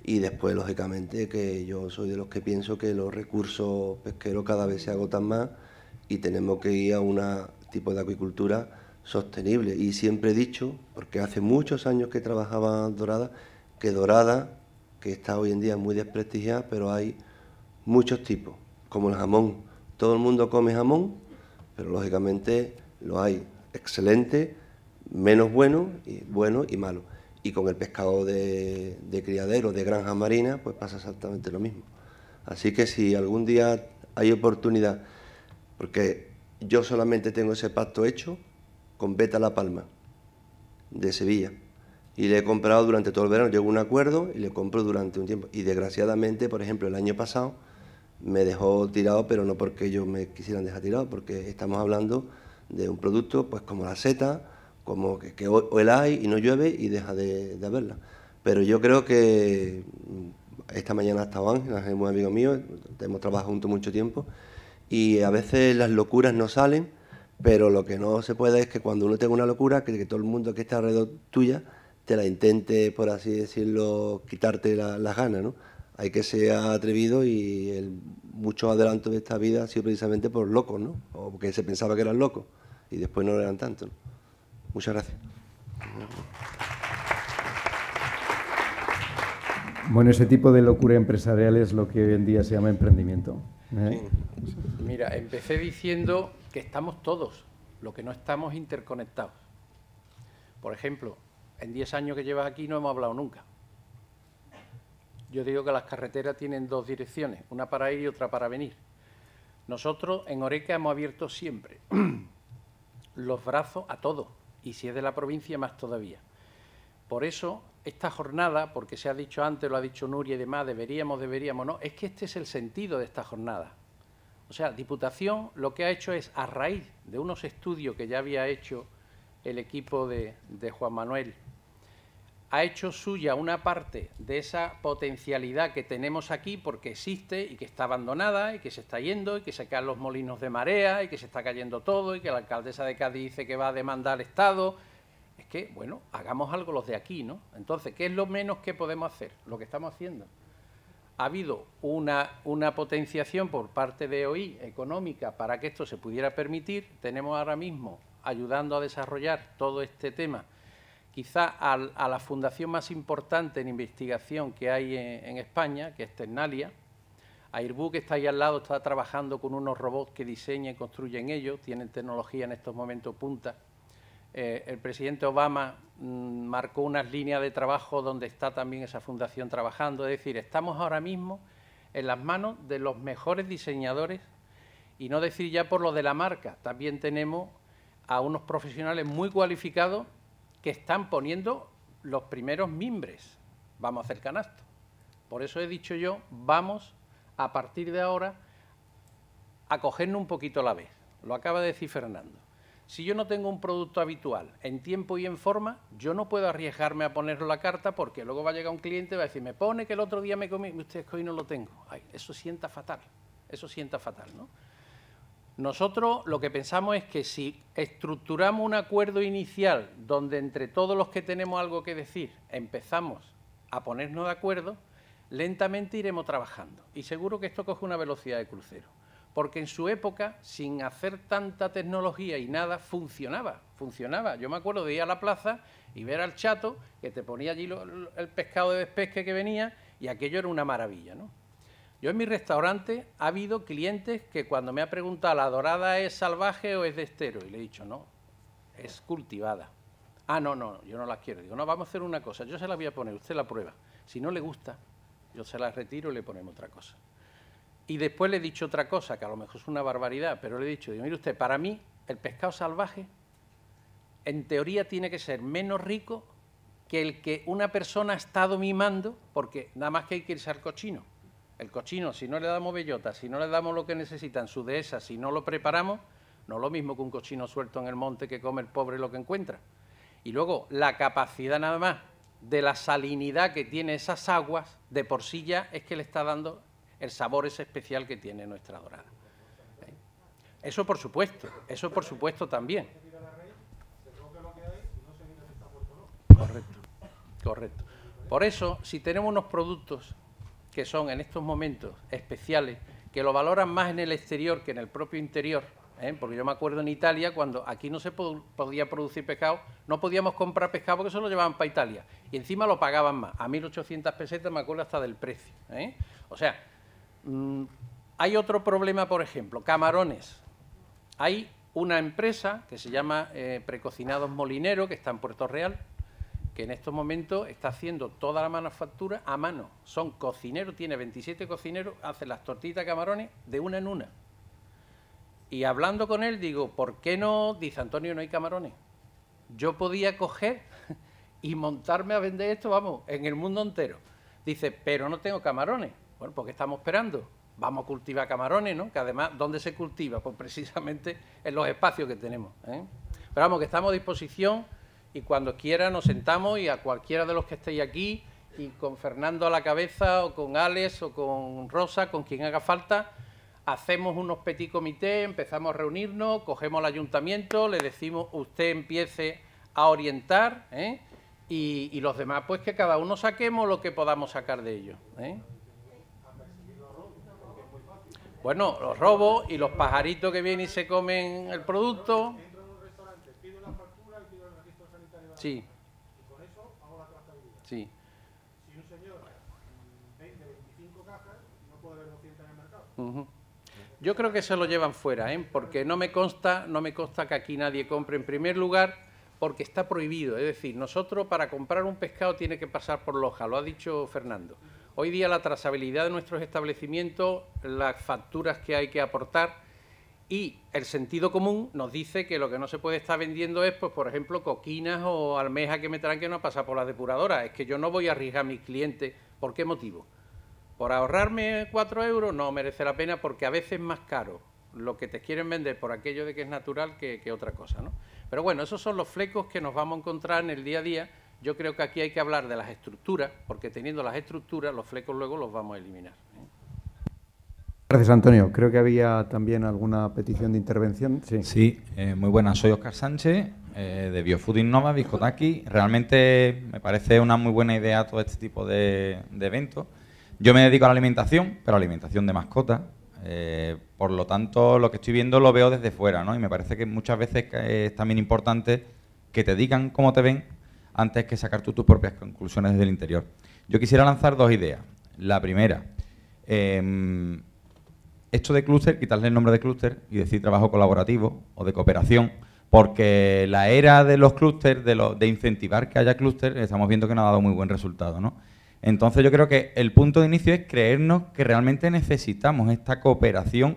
Y después, lógicamente, que yo soy de los que pienso que los recursos pesqueros cada vez se agotan más y tenemos que ir a una tipo de acuicultura sostenible. Y siempre he dicho, porque hace muchos años que trabajaba Dorada, que Dorada, que está hoy en día muy desprestigiada, pero hay muchos tipos, como el jamón. Todo el mundo come jamón, pero lógicamente lo hay excelente, menos bueno, y bueno y malo. Y con el pescado de, de criadero, de granja marina, pues pasa exactamente lo mismo. Así que si algún día hay oportunidad, porque yo solamente tengo ese pacto hecho con Beta La Palma, de Sevilla. Y le he comprado durante todo el verano. Llego a un acuerdo y le compro durante un tiempo. Y desgraciadamente, por ejemplo, el año pasado me dejó tirado, pero no porque ellos me quisieran dejar tirado, porque estamos hablando de un producto pues como la seta, como que, o el hay y no llueve y deja de, haberla. Pero yo creo que mm, esta mañana ha estado Ángel, es un amigo mío, hemos trabajado juntos mucho tiempo, y a veces las locuras no salen, pero lo que no se puede es que cuando uno tenga una locura, que, todo el mundo que esté alrededor tuya te la intente, por así decirlo, quitarte las ganas, ¿no? Hay que ser atrevido y el, mucho adelanto de esta vida ha sido precisamente por locos, ¿no? O porque se pensaba que eran locos y después no lo eran tanto. Muchas gracias. Bueno, ese tipo de locura empresarial es lo que hoy en día se llama emprendimiento. ¿Eh? Mira, empecé diciendo que estamos todos, lo que no estamos interconectados. Por ejemplo, en 10 años que llevas aquí no hemos hablado nunca. Yo digo que las carreteras tienen dos direcciones, una para ir y otra para venir. Nosotros en Oreca hemos abierto siempre [CLEARS THROAT] los brazos a todos, y si es de la provincia más todavía. Por eso, esta jornada, porque se ha dicho antes, lo ha dicho Nuria y demás, deberíamos, deberíamos, no, es que este es el sentido de esta jornada. O sea, Diputación lo que ha hecho es, a raíz de unos estudios que ya había hecho el equipo de, de Juan Manuel, ha hecho suya una parte de esa potencialidad que tenemos aquí porque existe y que está abandonada y que se está yendo y que se caen los molinos de marea y que se está cayendo todo y que la alcaldesa de Cádiz dice que va a demandar al Estado es que, bueno, hagamos algo los de aquí, ¿no? Entonces, ¿qué es lo menos que podemos hacer? Lo que estamos haciendo. Ha habido una, una potenciación por parte de OI económica para que esto se pudiera permitir. Tenemos ahora mismo ayudando a desarrollar todo este tema, quizá a, la fundación más importante en investigación que hay en, España, que es Ternalia. Airbu, que está ahí al lado, está trabajando con unos robots que diseñan y construyen ellos, tienen tecnología en estos momentos punta eh, el presidente Obama mm, marcó unas líneas de trabajo donde está también esa fundación trabajando. Es decir, estamos ahora mismo en las manos de los mejores diseñadores y no decir ya por lo de la marca. También tenemos a unos profesionales muy cualificados que están poniendo los primeros mimbres. Vamos a hacer canasto. Por eso he dicho yo, vamos a partir de ahora a cogernos un poquito a la vez. Lo acaba de decir Fernando Si yo no tengo un producto habitual en tiempo y en forma, yo no puedo arriesgarme a ponerlo la carta porque luego va a llegar un cliente y va a decir, me pone que el otro día me comí, usted es que hoy no lo tengo. Ay, eso sienta fatal, eso sienta fatal, ¿no? Nosotros lo que pensamos es que si estructuramos un acuerdo inicial donde entre todos los que tenemos algo que decir empezamos a ponernos de acuerdo, lentamente iremos trabajando. Y seguro que esto coge una velocidad de crucero. Porque en su época, sin hacer tanta tecnología y nada, funcionaba, funcionaba. Yo me acuerdo de ir a la plaza y ver al chato que te ponía allí el pescado de despesque que venía y aquello era una maravilla, ¿no? Yo en mi restaurante ha habido clientes que cuando me ha preguntado, ¿la dorada es salvaje o es de estero? Y le he dicho, no, es cultivada. Ah, no, no, yo no la quiero. Digo, no, vamos a hacer una cosa, yo se la voy a poner, usted la prueba. Si no le gusta, yo se la retiro y le ponemos otra cosa. Y después le he dicho otra cosa, que a lo mejor es una barbaridad, pero le he dicho, digo, mire usted, para mí el pescado salvaje en teoría tiene que ser menos rico que el que una persona ha estado mimando, porque nada más que hay que irse al cochino el cochino, si no le damos bellota, si no le damos lo que necesitan, su dehesa, si no lo preparamos, no es lo mismo que un cochino suelto en el monte que come el pobre lo que encuentra. Y luego, la capacidad nada más de la salinidad que tiene esas aguas, de por sí ya es que le está dando el sabor ese especial que tiene nuestra dorada. Eso por supuesto, eso por supuesto también. Correcto, correcto. Por eso, si tenemos unos productos que son en estos momentos especiales, que lo valoran más en el exterior que en el propio interior, ¿eh? porque yo me acuerdo en Italia cuando aquí no se podía producir pescado, no podíamos comprar pescado porque se lo llevaban para Italia y encima lo pagaban más, a 1.800 pesetas me acuerdo hasta del precio. ¿eh? O sea, mm, hay otro problema, por ejemplo, camarones. Hay una empresa que se llama eh, Precocinados Molinero, que está en Puerto Real, que en estos momentos está haciendo toda la manufactura a mano. Son cocineros, tiene 27 cocineros, hace las tortitas camarones de una en una. Y hablando con él, digo, ¿por qué no? Dice Antonio, no hay camarones. Yo podía coger y montarme a vender esto, vamos, en el mundo entero. Dice, pero no tengo camarones. Bueno, ¿por qué estamos esperando? Vamos a cultivar camarones, ¿no? Que además, ¿dónde se cultiva? Pues precisamente en los espacios que tenemos. ¿eh? Pero vamos, que estamos a disposición y cuando quiera nos sentamos y a cualquiera de los que estéis aquí y con Fernando a la cabeza o con Alex o con Rosa, con quien haga falta, hacemos unos petit comités, empezamos a reunirnos, cogemos el ayuntamiento, le decimos usted empiece a orientar ¿eh? y, los demás pues que cada uno saquemos lo que podamos sacar de ellos. ¿eh? Bueno, los robos y los pajaritos que vienen y se comen el producto. Sí. Y con eso hago la trazabilidad. Sí. Si un señor vende 25 cajas, no puede haber 200 en el mercado. Yo creo que se lo llevan fuera, ¿eh? porque no me consta, no me consta que aquí nadie compre en primer lugar porque está prohibido. Es decir, nosotros para comprar un pescado tiene que pasar por loja, lo ha dicho Fernando. Hoy día la trazabilidad de nuestros establecimientos, las facturas que hay que aportar, y el sentido común nos dice que lo que no se puede estar vendiendo es, pues, por ejemplo, coquinas o almejas que me traen que no pasa por la depuradora. Es que yo no voy a arriesgar a mis clientes. ¿Por qué motivo? ¿Por ahorrarme cuatro euros? No merece la pena porque a veces es más caro lo que te quieren vender por aquello de que es natural que, otra cosa. ¿no? Pero bueno, esos son los flecos que nos vamos a encontrar en el día a día. Yo creo que aquí hay que hablar de las estructuras, porque teniendo las estructuras, los flecos luego los vamos a eliminar. ¿eh? Gracias, Antonio. Creo que había también alguna petición de intervención. Sí, sí eh, muy buenas. Soy Oscar Sánchez, eh, de Biofood Innova, Biscotaki. Realmente me parece una muy buena idea todo este tipo de, eventos. Yo me dedico a la alimentación, pero alimentación de mascotas. Eh, por lo tanto, lo que estoy viendo lo veo desde fuera, ¿no? Y me parece que muchas veces es también importante que te digan cómo te ven antes que sacar tú tus propias conclusiones desde el interior. Yo quisiera lanzar dos ideas. La primera, em, esto de clúster, quitarle el nombre de clúster y decir trabajo colaborativo o de cooperación, porque la era de los clústeres, de, de incentivar que haya clúster, estamos viendo que no ha dado muy buen resultado, ¿no? Entonces yo creo que el punto de inicio es creernos que realmente necesitamos esta cooperación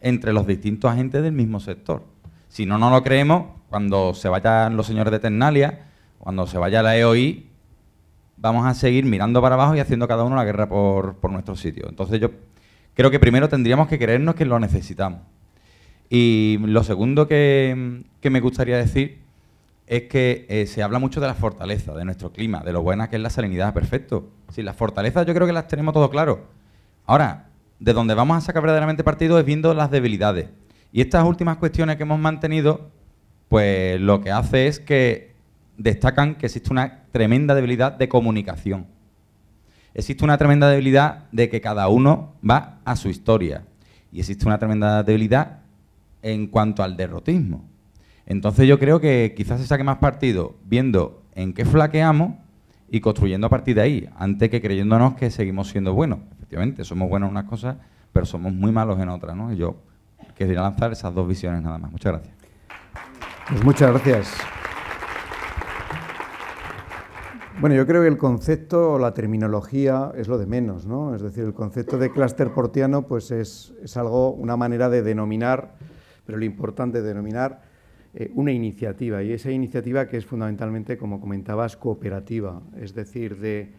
entre los distintos agentes del mismo sector. Si no, no lo creemos, cuando se vayan los señores de Ternalia, cuando se vaya la EOI, vamos a seguir mirando para abajo y haciendo cada uno la guerra por, por nuestro sitio. Entonces yo creo que primero tendríamos que creernos que lo necesitamos. Y lo segundo que, me gustaría decir es que eh, se habla mucho de la fortaleza de nuestro clima, de lo buena que es la salinidad, perfecto. Sí, las fortalezas yo creo que las tenemos todo claro. Ahora, de donde vamos a sacar verdaderamente partido es viendo las debilidades. Y estas últimas cuestiones que hemos mantenido, pues lo que hace es que destacan que existe una tremenda debilidad de comunicación. Existe una tremenda debilidad de que cada uno va a su historia. Y existe una tremenda debilidad en cuanto al derrotismo. Entonces yo creo que quizás se saque más partido viendo en qué flaqueamos y construyendo a partir de ahí, antes que creyéndonos que seguimos siendo buenos. Efectivamente, somos buenos en unas cosas, pero somos muy malos en otras. ¿no? Y yo quería lanzar esas dos visiones nada más. Muchas gracias. Pues muchas gracias. Bueno, yo creo que el concepto o la terminología es lo de menos, ¿no? Es decir, el concepto de clúster portiano pues es, algo, una manera de denominar, pero lo importante es denominar eh, una iniciativa, y esa iniciativa que es fundamentalmente, como comentabas, cooperativa, es decir, de,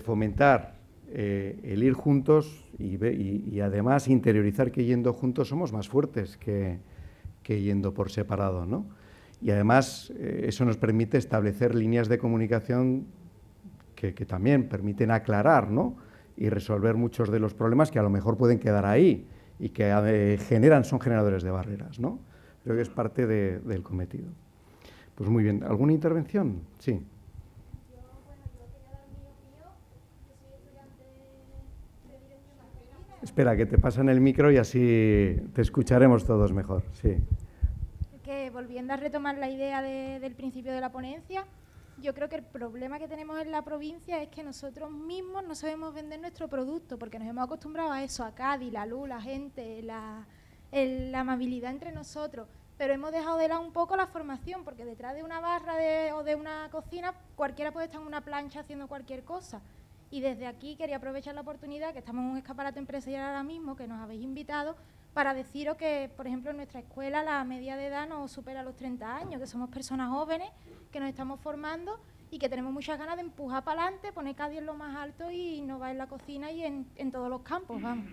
fomentar eh, el ir juntos y, además interiorizar que yendo juntos somos más fuertes que, que yendo por separado, ¿no? Y además eh, eso nos permite establecer líneas de comunicación que, también permiten aclarar ¿no? y resolver muchos de los problemas que a lo mejor pueden quedar ahí y que eh, generan, son generadores de barreras. ¿no? Creo que es parte del cometido. Pues muy bien, ¿alguna intervención? Sí. Espera, que te pasan el micro y así te escucharemos todos mejor. Sí volviendo a retomar la idea del principio de la ponencia, yo creo que el problema que tenemos en la provincia es que nosotros mismos no sabemos vender nuestro producto, porque nos hemos acostumbrado a eso, a Cádiz, la luz, la gente, la, amabilidad entre nosotros, pero hemos dejado de lado un poco la formación, porque detrás de una barra o de una cocina cualquiera puede estar en una plancha haciendo cualquier cosa. Y desde aquí quería aprovechar la oportunidad, que estamos en un escaparate empresarial ahora mismo, que nos habéis invitado, para deciros que, por ejemplo, en nuestra escuela la media de edad no supera los 30 años, que somos personas jóvenes, que nos estamos formando y que tenemos muchas ganas de empujar para adelante, poner cada día en lo más alto y innovar en la cocina y en, todos los campos, vamos.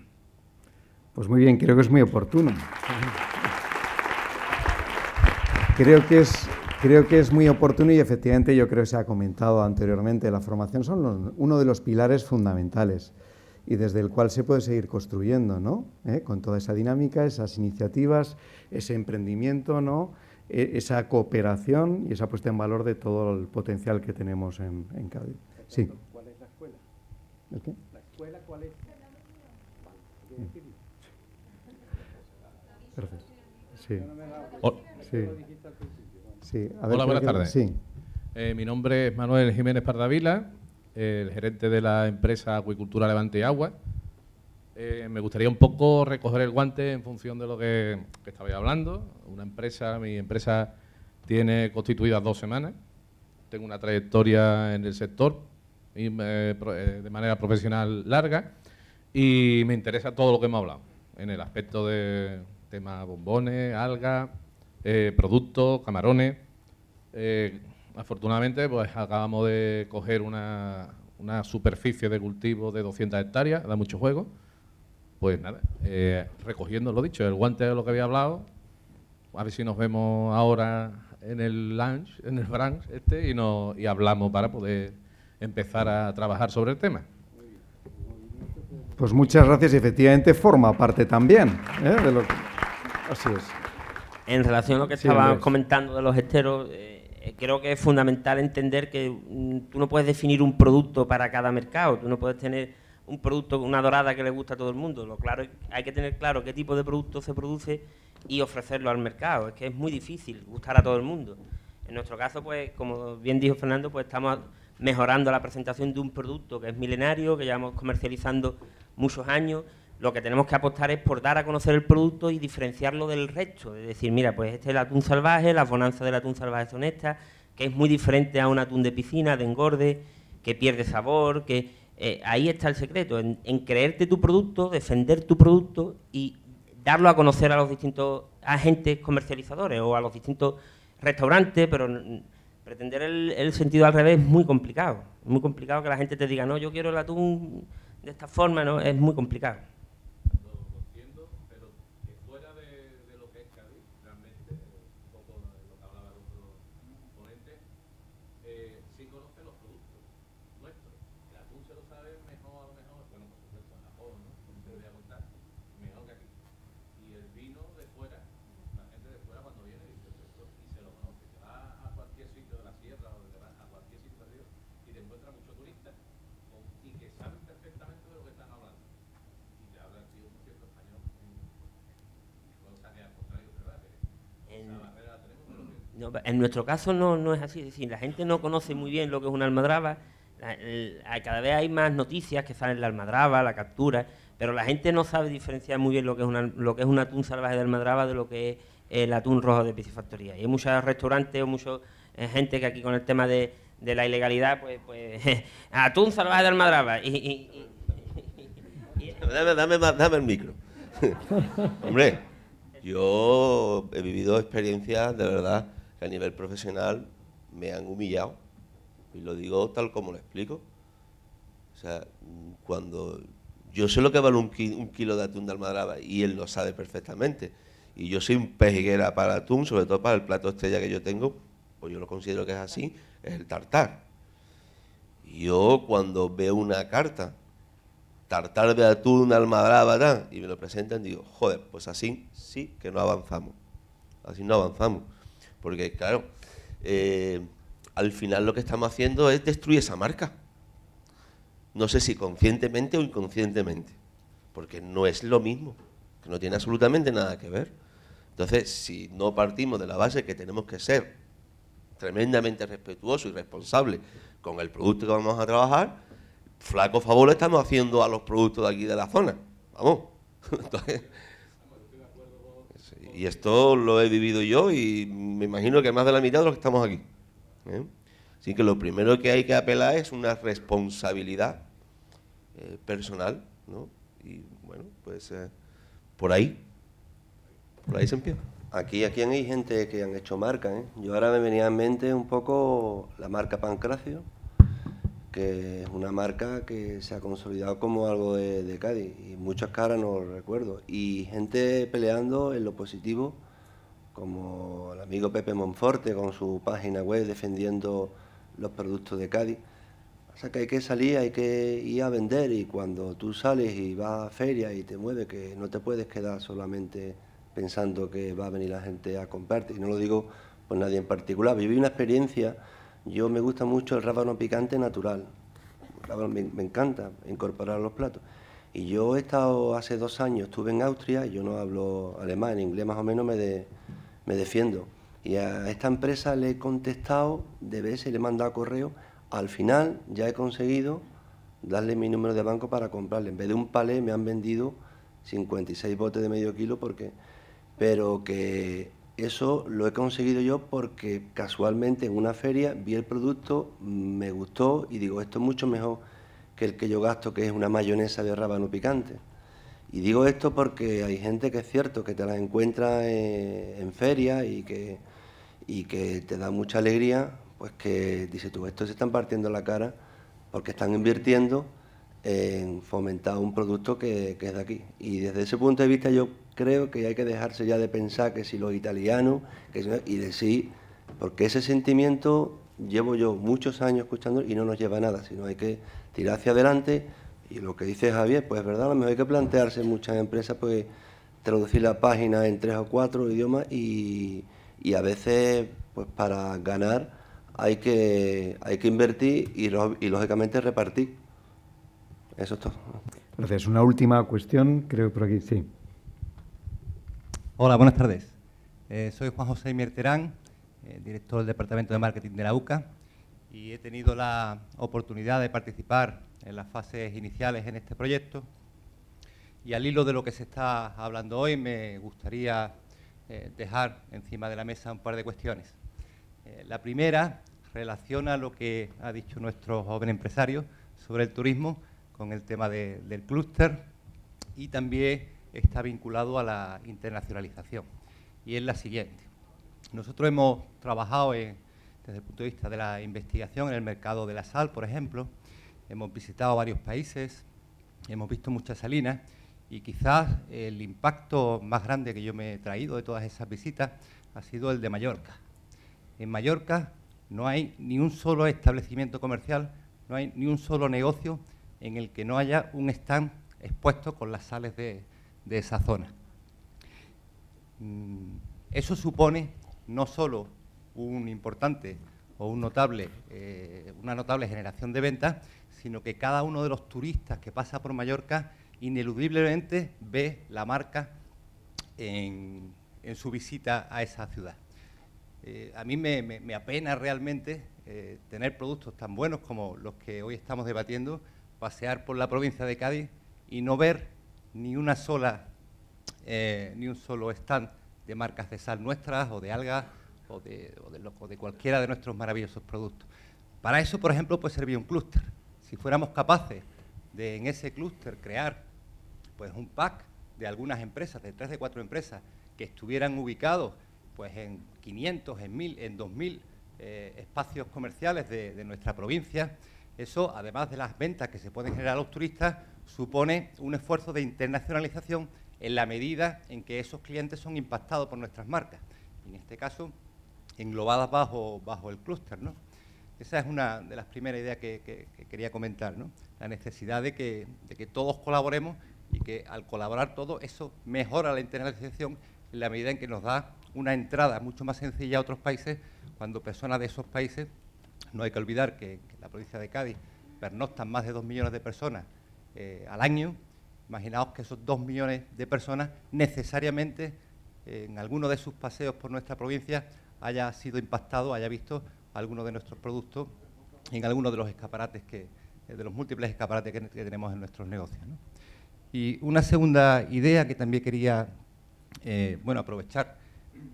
Pues muy bien, creo que es muy oportuno. Creo que es, creo que es muy oportuno y efectivamente yo creo que se ha comentado anteriormente, la formación son uno de los pilares fundamentales y desde el cual se puede seguir construyendo, ¿no? ¿Eh? Con toda esa dinámica, esas iniciativas, ese emprendimiento, ¿no? E, esa cooperación y esa puesta en valor de todo el potencial que tenemos en, Cádiz. Sí. ¿Cuál es la escuela? ¿El qué? ¿La escuela cuál es? Perfecto. Sí. sí. Hola, buenas tardes. Sí. Eh, mi nombre es Manuel Jiménez Pardavila, el gerente de la empresa Acuicultura Levante y Agua. Eh, me gustaría un poco recoger el guante en función de lo que, que estabais hablando. Una empresa, mi empresa tiene constituidas dos semanas. Tengo una trayectoria en el sector y, eh, de manera profesional larga y me interesa todo lo que hemos hablado en el aspecto de temas bombones, algas, eh, productos, camarones. Afortunadamente, pues acabamos de coger una, superficie de cultivo de 200 hectáreas, da mucho juego. Pues nada, eh, recogiendo lo dicho, el guante de lo que había hablado, a ver si nos vemos ahora en el lunch, en el brunch este, y, nos, y hablamos para poder empezar a trabajar sobre el tema. Pues muchas gracias y efectivamente forma parte también ¿eh? de lo Así es. En relación a lo que estabas comentando de los esteros, eh, creo que es fundamental entender que mm, tú no puedes definir un producto para cada mercado, tú no puedes tener un producto, una dorada que le gusta a todo el mundo. Lo claro, hay que tener claro qué tipo de producto se produce y ofrecerlo al mercado. Es que es muy difícil gustar a todo el mundo. En nuestro caso, pues, como bien dijo Fernando, pues estamos mejorando la presentación de un producto que es milenario, que llevamos comercializando muchos años lo que tenemos que apostar es por dar a conocer el producto y diferenciarlo del resto. Es decir, mira, pues este es el atún salvaje, las bonanzas del atún salvaje son estas, que es muy diferente a un atún de piscina, de engorde, que pierde sabor, que eh, ahí está el secreto, en, creerte tu producto, defender tu producto y darlo a conocer a los distintos agentes comercializadores o a los distintos restaurantes, pero pretender el, el sentido al revés es muy complicado. Es muy complicado que la gente te diga, no, yo quiero el atún de esta forma, ¿no? Es muy complicado. En nuestro caso no, no es así, la gente no conoce muy bien lo que es una almadraba, cada vez hay más noticias que salen la almadraba, la captura, pero la gente no sabe diferenciar muy bien lo que es, lo que es un atún salvaje de almadraba de lo que es el atún rojo de piscifactoría. Y hay muchos restaurantes o mucha eh, gente que aquí con el tema de, la ilegalidad, pues, pues [LAUGHS] atún salvaje de almadraba. Y, dame, dame, dame el micro. [LAUGHS] Hombre, yo he vivido experiencias de verdad a nivel profesional me han humillado. Y lo digo tal como lo explico. O sea, cuando yo sé lo que vale un, kilo de atún de almadraba y él lo sabe perfectamente. Y yo soy un pejiguera para atún, sobre todo para el plato estrella que yo tengo, pues yo lo considero que es así, es el tartar. Yo cuando veo una carta tartar de atún, almadraba, y me lo presentan, digo, joder, pues así sí que no avanzamos. Así no avanzamos. Porque, claro, eh, al final lo que estamos haciendo es destruir esa marca. No sé si conscientemente o inconscientemente. Porque no es lo mismo. Que no tiene absolutamente nada que ver. Entonces, si no partimos de la base que tenemos que ser tremendamente respetuosos y responsables con el producto que vamos a trabajar, flaco favor estamos haciendo a los productos de aquí de la zona. Vamos. [LAUGHS] y esto lo he vivido yo y me imagino que más de la mitad de los que estamos aquí. ¿eh? Así que lo primero que hay que apelar es una responsabilidad eh, personal, ¿no? Y bueno, pues eh, por ahí, por ahí se empieza. Aquí, aquí hay gente que han hecho marca, ¿eh? Yo ahora me venía en mente un poco la marca Pancracio, que es una marca que se ha consolidado como algo de, Cádiz y muchas caras no lo recuerdo. Y gente peleando en lo positivo, como el amigo Pepe Monforte con su página web defendiendo los productos de Cádiz. O sea que hay que salir, hay que ir a vender y cuando tú sales y vas a feria y te mueves, que no te puedes quedar solamente pensando que va a venir la gente a comprarte. Y no lo digo por nadie en particular. Viví una experiencia yo me gusta mucho el rábano picante natural. Me, me, encanta incorporar los platos. Y yo he estado hace dos años, estuve en Austria, yo no hablo alemán, en inglés más o menos me, me defiendo. Y a esta empresa le he contestado de veces, le he mandado correo. Al final ya he conseguido darle mi número de banco para comprarle. En vez de un palé me han vendido 56 botes de medio kilo porque... Pero que eso lo he conseguido yo porque casualmente en una feria vi el producto, me gustó y digo, esto es mucho mejor que el que yo gasto, que es una mayonesa de rábano picante. Y digo esto porque hay gente que es cierto que te la encuentra en, feria y que, te da mucha alegría, pues que dice tú, estos se están partiendo la cara porque están invirtiendo en fomentar un producto que, que es de aquí. Y desde ese punto de vista yo creo que hay que dejarse ya de pensar que si los italianos, que y decir, porque ese sentimiento llevo yo muchos años escuchando y no nos lleva a nada, sino hay que tirar hacia adelante y lo que dice Javier, pues es verdad, a lo mejor hay que plantearse en muchas empresas pues traducir la página en tres o cuatro idiomas y, y a veces pues para ganar hay que, hay que invertir y, y lógicamente repartir. Eso es todo. Gracias. Una última cuestión, creo por aquí, sí. Hola, buenas tardes. Eh, soy Juan José Mierterán, eh, director del Departamento de Marketing de la UCA, y he tenido la oportunidad de participar en las fases iniciales en este proyecto. Y al hilo de lo que se está hablando hoy, me gustaría eh, dejar encima de la mesa un par de cuestiones. la primera relaciona lo que ha dicho nuestro joven empresario sobre el turismo con el tema del clúster y también está vinculado a la internacionalización y es la siguiente. Nosotros hemos trabajado desde el punto de vista de la investigación en el mercado de la sal, por ejemplo, hemos visitado varios países, hemos visto muchas salinas y quizás el impacto más grande que yo me he traído de todas esas visitas ha sido el de Mallorca. En Mallorca no hay ni un solo establecimiento comercial, no hay ni un solo negocio en el que no haya un stand expuesto con las sales de, de esa zona. Mm, eso supone no solo un importante o un notable, eh, una notable generación de ventas, sino que cada uno de los turistas que pasa por Mallorca ineludiblemente ve la marca en, su visita a esa ciudad. Eh, a mí me, apena realmente eh, tener productos tan buenos como los que hoy estamos debatiendo, pasear por la provincia de Cádiz y no ver ni una sola, eh, ni un solo stand de marcas de sal nuestras o de algas o de, o de, cualquiera de nuestros maravillosos productos. Para eso, por ejemplo, puede servir un clúster. Si fuéramos capaces de en ese clúster crear pues un pack de algunas empresas, de tres de cuatro empresas, que estuvieran ubicados pues en 500, en 1000, en 2000 eh, espacios comerciales de, nuestra provincia, eso, además de las ventas que se pueden generar a los turistas, supone un esfuerzo de internacionalización en la medida en que esos clientes son impactados por nuestras marcas. En este caso, englobadas bajo, bajo el clúster. ¿no? Esa es una de las primeras ideas que, quería comentar, ¿no? la necesidad de que, de que todos colaboremos y que al colaborar todos eso mejora la internacionalización en la medida en que nos da una entrada mucho más sencilla a otros países cuando personas de esos países, no hay que olvidar que, en la provincia de Cádiz pernoctan más de dos millones de personas eh, al año, imaginaos que esos dos millones de personas necesariamente eh, en alguno de sus paseos por nuestra provincia haya sido impactado, haya visto alguno de nuestros productos en alguno de los escaparates que, eh, de los múltiples escaparates que, tenemos en nuestros negocios. Y una segunda idea que también quería bueno, aprovechar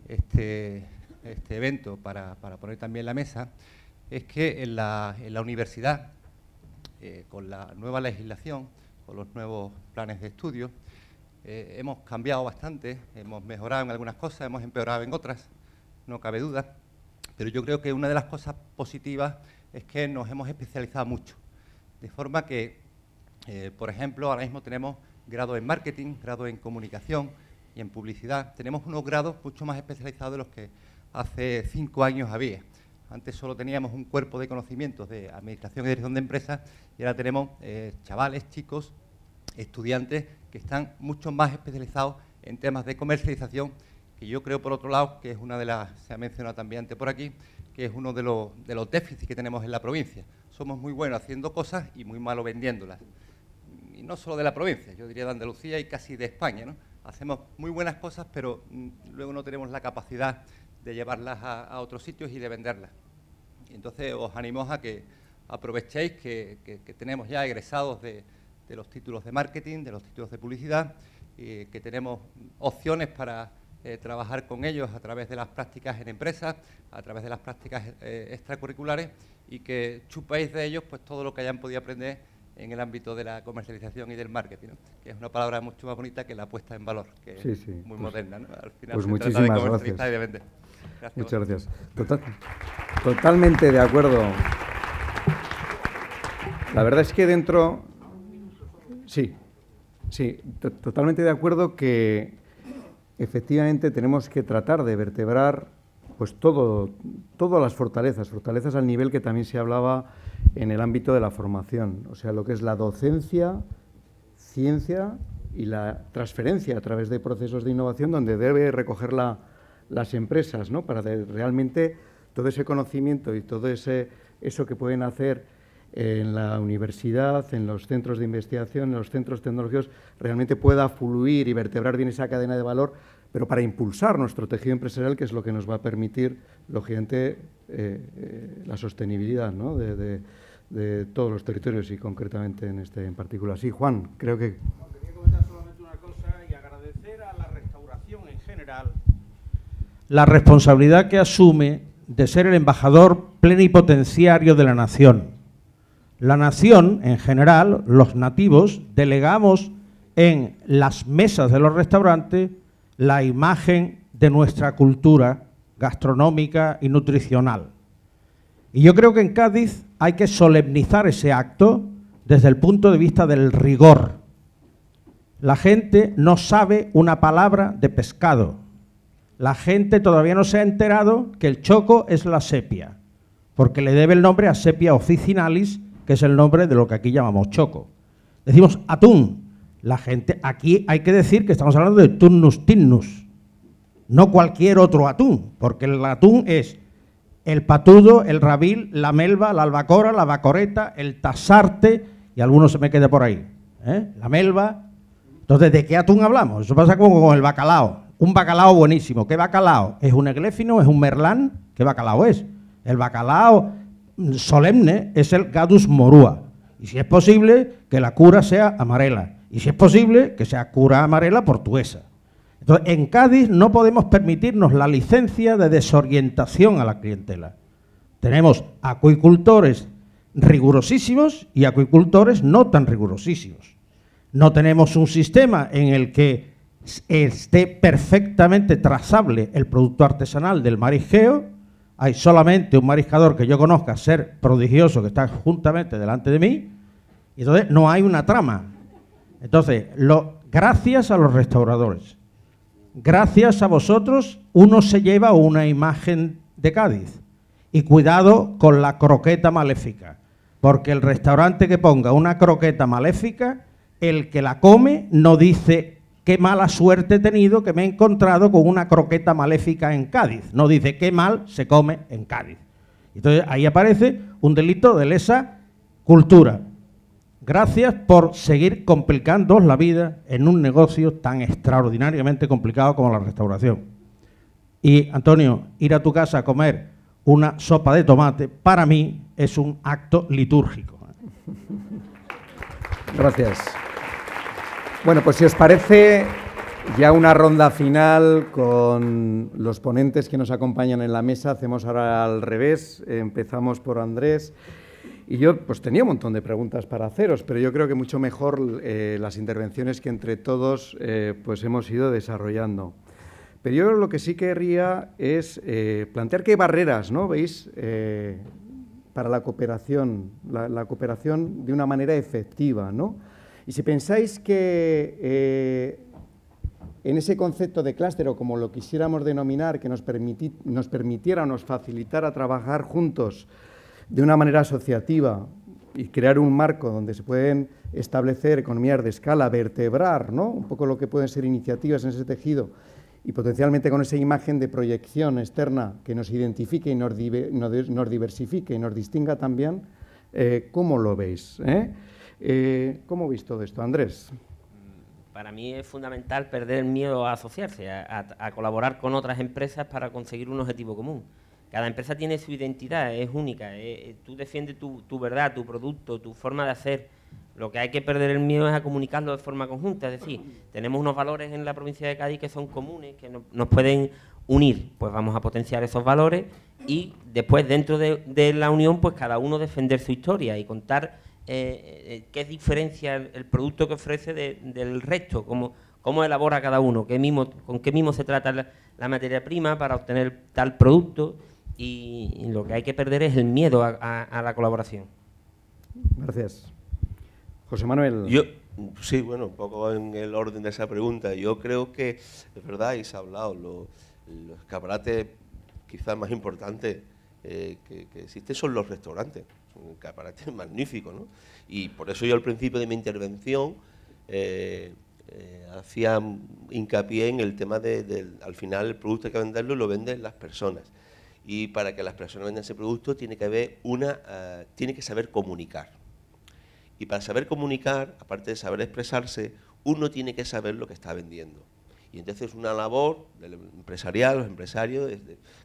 este, este evento para, poner también la mesa es que en la, universidad, eh, con la nueva legislación, con los nuevos planes de estudio, eh, hemos cambiado bastante, hemos mejorado en algunas cosas, hemos empeorado en otras, no cabe duda, pero yo creo que una de las cosas positivas es que nos hemos especializado mucho, de forma que, eh, por ejemplo, ahora mismo tenemos grado en marketing, grado en comunicación, y en publicidad, tenemos unos grados mucho más especializados de los que hace cinco años había. Antes solo teníamos un cuerpo de conocimientos de administración y dirección de empresas y ahora tenemos eh, chavales, chicos, estudiantes que están mucho más especializados en temas de comercialización, que yo creo, por otro lado, que es una de las, se ha mencionado también antes por aquí, que es uno de los, déficits que tenemos en la provincia. Somos muy buenos haciendo cosas y muy malos vendiéndolas. Y no solo de la provincia, yo diría de Andalucía y casi de España, hacemos muy buenas cosas, pero mm, luego no tenemos la capacidad de llevarlas a, otros sitios y de venderlas. Entonces os animo a que aprovechéis que, tenemos ya egresados de, los títulos de marketing, de los títulos de publicidad, y que tenemos opciones para eh, trabajar con ellos a través de las prácticas en empresas, a través de las prácticas eh, extracurriculares y que chupéis de ellos pues todo lo que hayan podido aprender en el ámbito de la comercialización y del marketing, que es una palabra mucho más bonita que la puesta en valor, que es muy pues, moderna. Al final pues muchísimas gracias. Muchas gracias. totalmente de acuerdo. La verdad es que dentro... Sí, sí, totalmente de acuerdo que efectivamente tenemos que tratar de vertebrar pues todo, todas las fortalezas, fortalezas al nivel que también se hablaba en el ámbito de la formación, o sea, lo que es la docencia, ciencia y la transferencia a través de procesos de innovación donde debe recoger las empresas, ¿no? Para realmente todo ese conocimiento y todo ese, eso que pueden hacer en la universidad, en los centros de investigación, en los centros tecnológicos, realmente pueda fluir y vertebrar bien esa cadena de valor pero para impulsar nuestro tejido empresarial, que es lo que nos va a permitir, lógicamente, eh, eh, la sostenibilidad de, todos los territorios y concretamente en este en particular. Sí, Juan, creo que... Quería comentar solamente una cosa y agradecer a la restauración en general la responsabilidad que asume de ser el embajador plenipotenciario de la nación. La nación, en general, los nativos, delegamos en las mesas de los restaurantes la imagen de nuestra cultura gastronómica y nutricional. Y yo creo que en Cádiz hay que solemnizar ese acto desde el punto de vista del rigor. La gente no sabe una palabra de pescado. La gente todavía no se ha enterado que el choco es la sepia, porque le debe el nombre a sepia officinalis, que es el nombre de lo que aquí llamamos choco. Decimos atún, la gente, aquí hay que decir que estamos hablando de turnus tinnus, no cualquier otro atún, porque el atún es el patudo, el rabil, la melva, la albacora, la bacoreta, el tasarte, y algunos se me queda por ahí, ¿eh? la melva. Entonces, ¿de qué atún hablamos? Eso pasa como con el bacalao. Un bacalao buenísimo. ¿Qué bacalao? ¿Es un egléfino? ¿Es un merlán? ¿Qué bacalao es? El bacalao solemne es el Gadus morua. Y si es posible, que la cura sea amarela. Y si es posible, que sea cura amarela portuguesa. Entonces, en Cádiz no podemos permitirnos la licencia de desorientación a la clientela. Tenemos acuicultores rigurosísimos y acuicultores no tan rigurosísimos. No tenemos un sistema en el que esté perfectamente trazable el producto artesanal del marisqueo. Hay solamente un mariscador que yo conozca ser prodigioso que está juntamente delante de mí. Y entonces no hay una trama. Entonces, gracias a los restauradores, gracias a vosotros, uno se lleva una imagen de Cádiz. Y cuidado con la croqueta maléfica, porque el restaurante que ponga una croqueta maléfica, el que la come no dice qué mala suerte he tenido que me he encontrado con una croqueta maléfica en Cádiz. No dice qué mal se come en Cádiz. Entonces ahí aparece un delito de lesa cultura. Gracias por seguir complicando la vida en un negocio tan extraordinariamente complicado como la restauración. Y Antonio, ir a tu casa a comer una sopa de tomate para mí es un acto litúrgico. Gracias. Bueno, pues si os parece, ya una ronda final con los ponentes que nos acompañan en la mesa. Hacemos ahora al revés. Empezamos por Andrés. Y yo pues tenía un montón de preguntas para haceros, pero yo creo que mucho mejor eh, las intervenciones que entre todos eh, pues hemos ido desarrollando. Pero yo lo que sí querría es eh, plantear qué barreras, ¿no? ¿Veis? para la cooperación, la, cooperación de una manera efectiva, ¿no? Y si pensáis que en ese concepto de clúster, o como lo quisiéramos denominar, que nos, nos permitiera, nos facilitara trabajar juntos de una manera asociativa y crear un marco donde se pueden establecer economías de escala, vertebrar ¿no? un poco lo que pueden ser iniciativas en ese tejido y potencialmente con esa imagen de proyección externa que nos identifique y nos, diversifique y nos distinga también, eh, ¿cómo lo veis? Eh? Eh, ¿Cómo veis todo esto, Andrés? Para mí es fundamental perder el miedo a asociarse, a colaborar con otras empresas para conseguir un objetivo común. Cada empresa tiene su identidad, es única. Eh, eh, tú defiendes tu, verdad, tu producto, tu forma de hacer. Lo que hay que perder el miedo es a comunicarlo de forma conjunta. Es decir, tenemos unos valores en la provincia de Cádiz que son comunes, que nos pueden unir. Pues vamos a potenciar esos valores y después dentro de, la unión, pues cada uno defender su historia y contar eh, qué diferencia el, producto que ofrece del resto, cómo, cómo elabora cada uno, qué con qué mismo se trata la materia prima para obtener tal producto y, lo que hay que perder es el miedo a, la colaboración. Gracias. José Manuel. Yo, sí, bueno, un poco en el orden de esa pregunta. Yo creo que, es verdad, y se ha hablado, los, escaparates quizás más importantes eh, que, existen son los restaurantes. Son escaparates [LAUGHS] magníficos, ¿no? Y por eso yo al principio de mi intervención eh, eh, hacía hincapié en el tema de, al final el producto hay que venderlo lo venden las personas y para que las personas vendan ese producto tiene que haber una, eh, tiene que saber comunicar. Y para saber comunicar, aparte de saber expresarse, uno tiene que saber lo que está vendiendo. Y entonces es una labor del empresarial, los empresarios,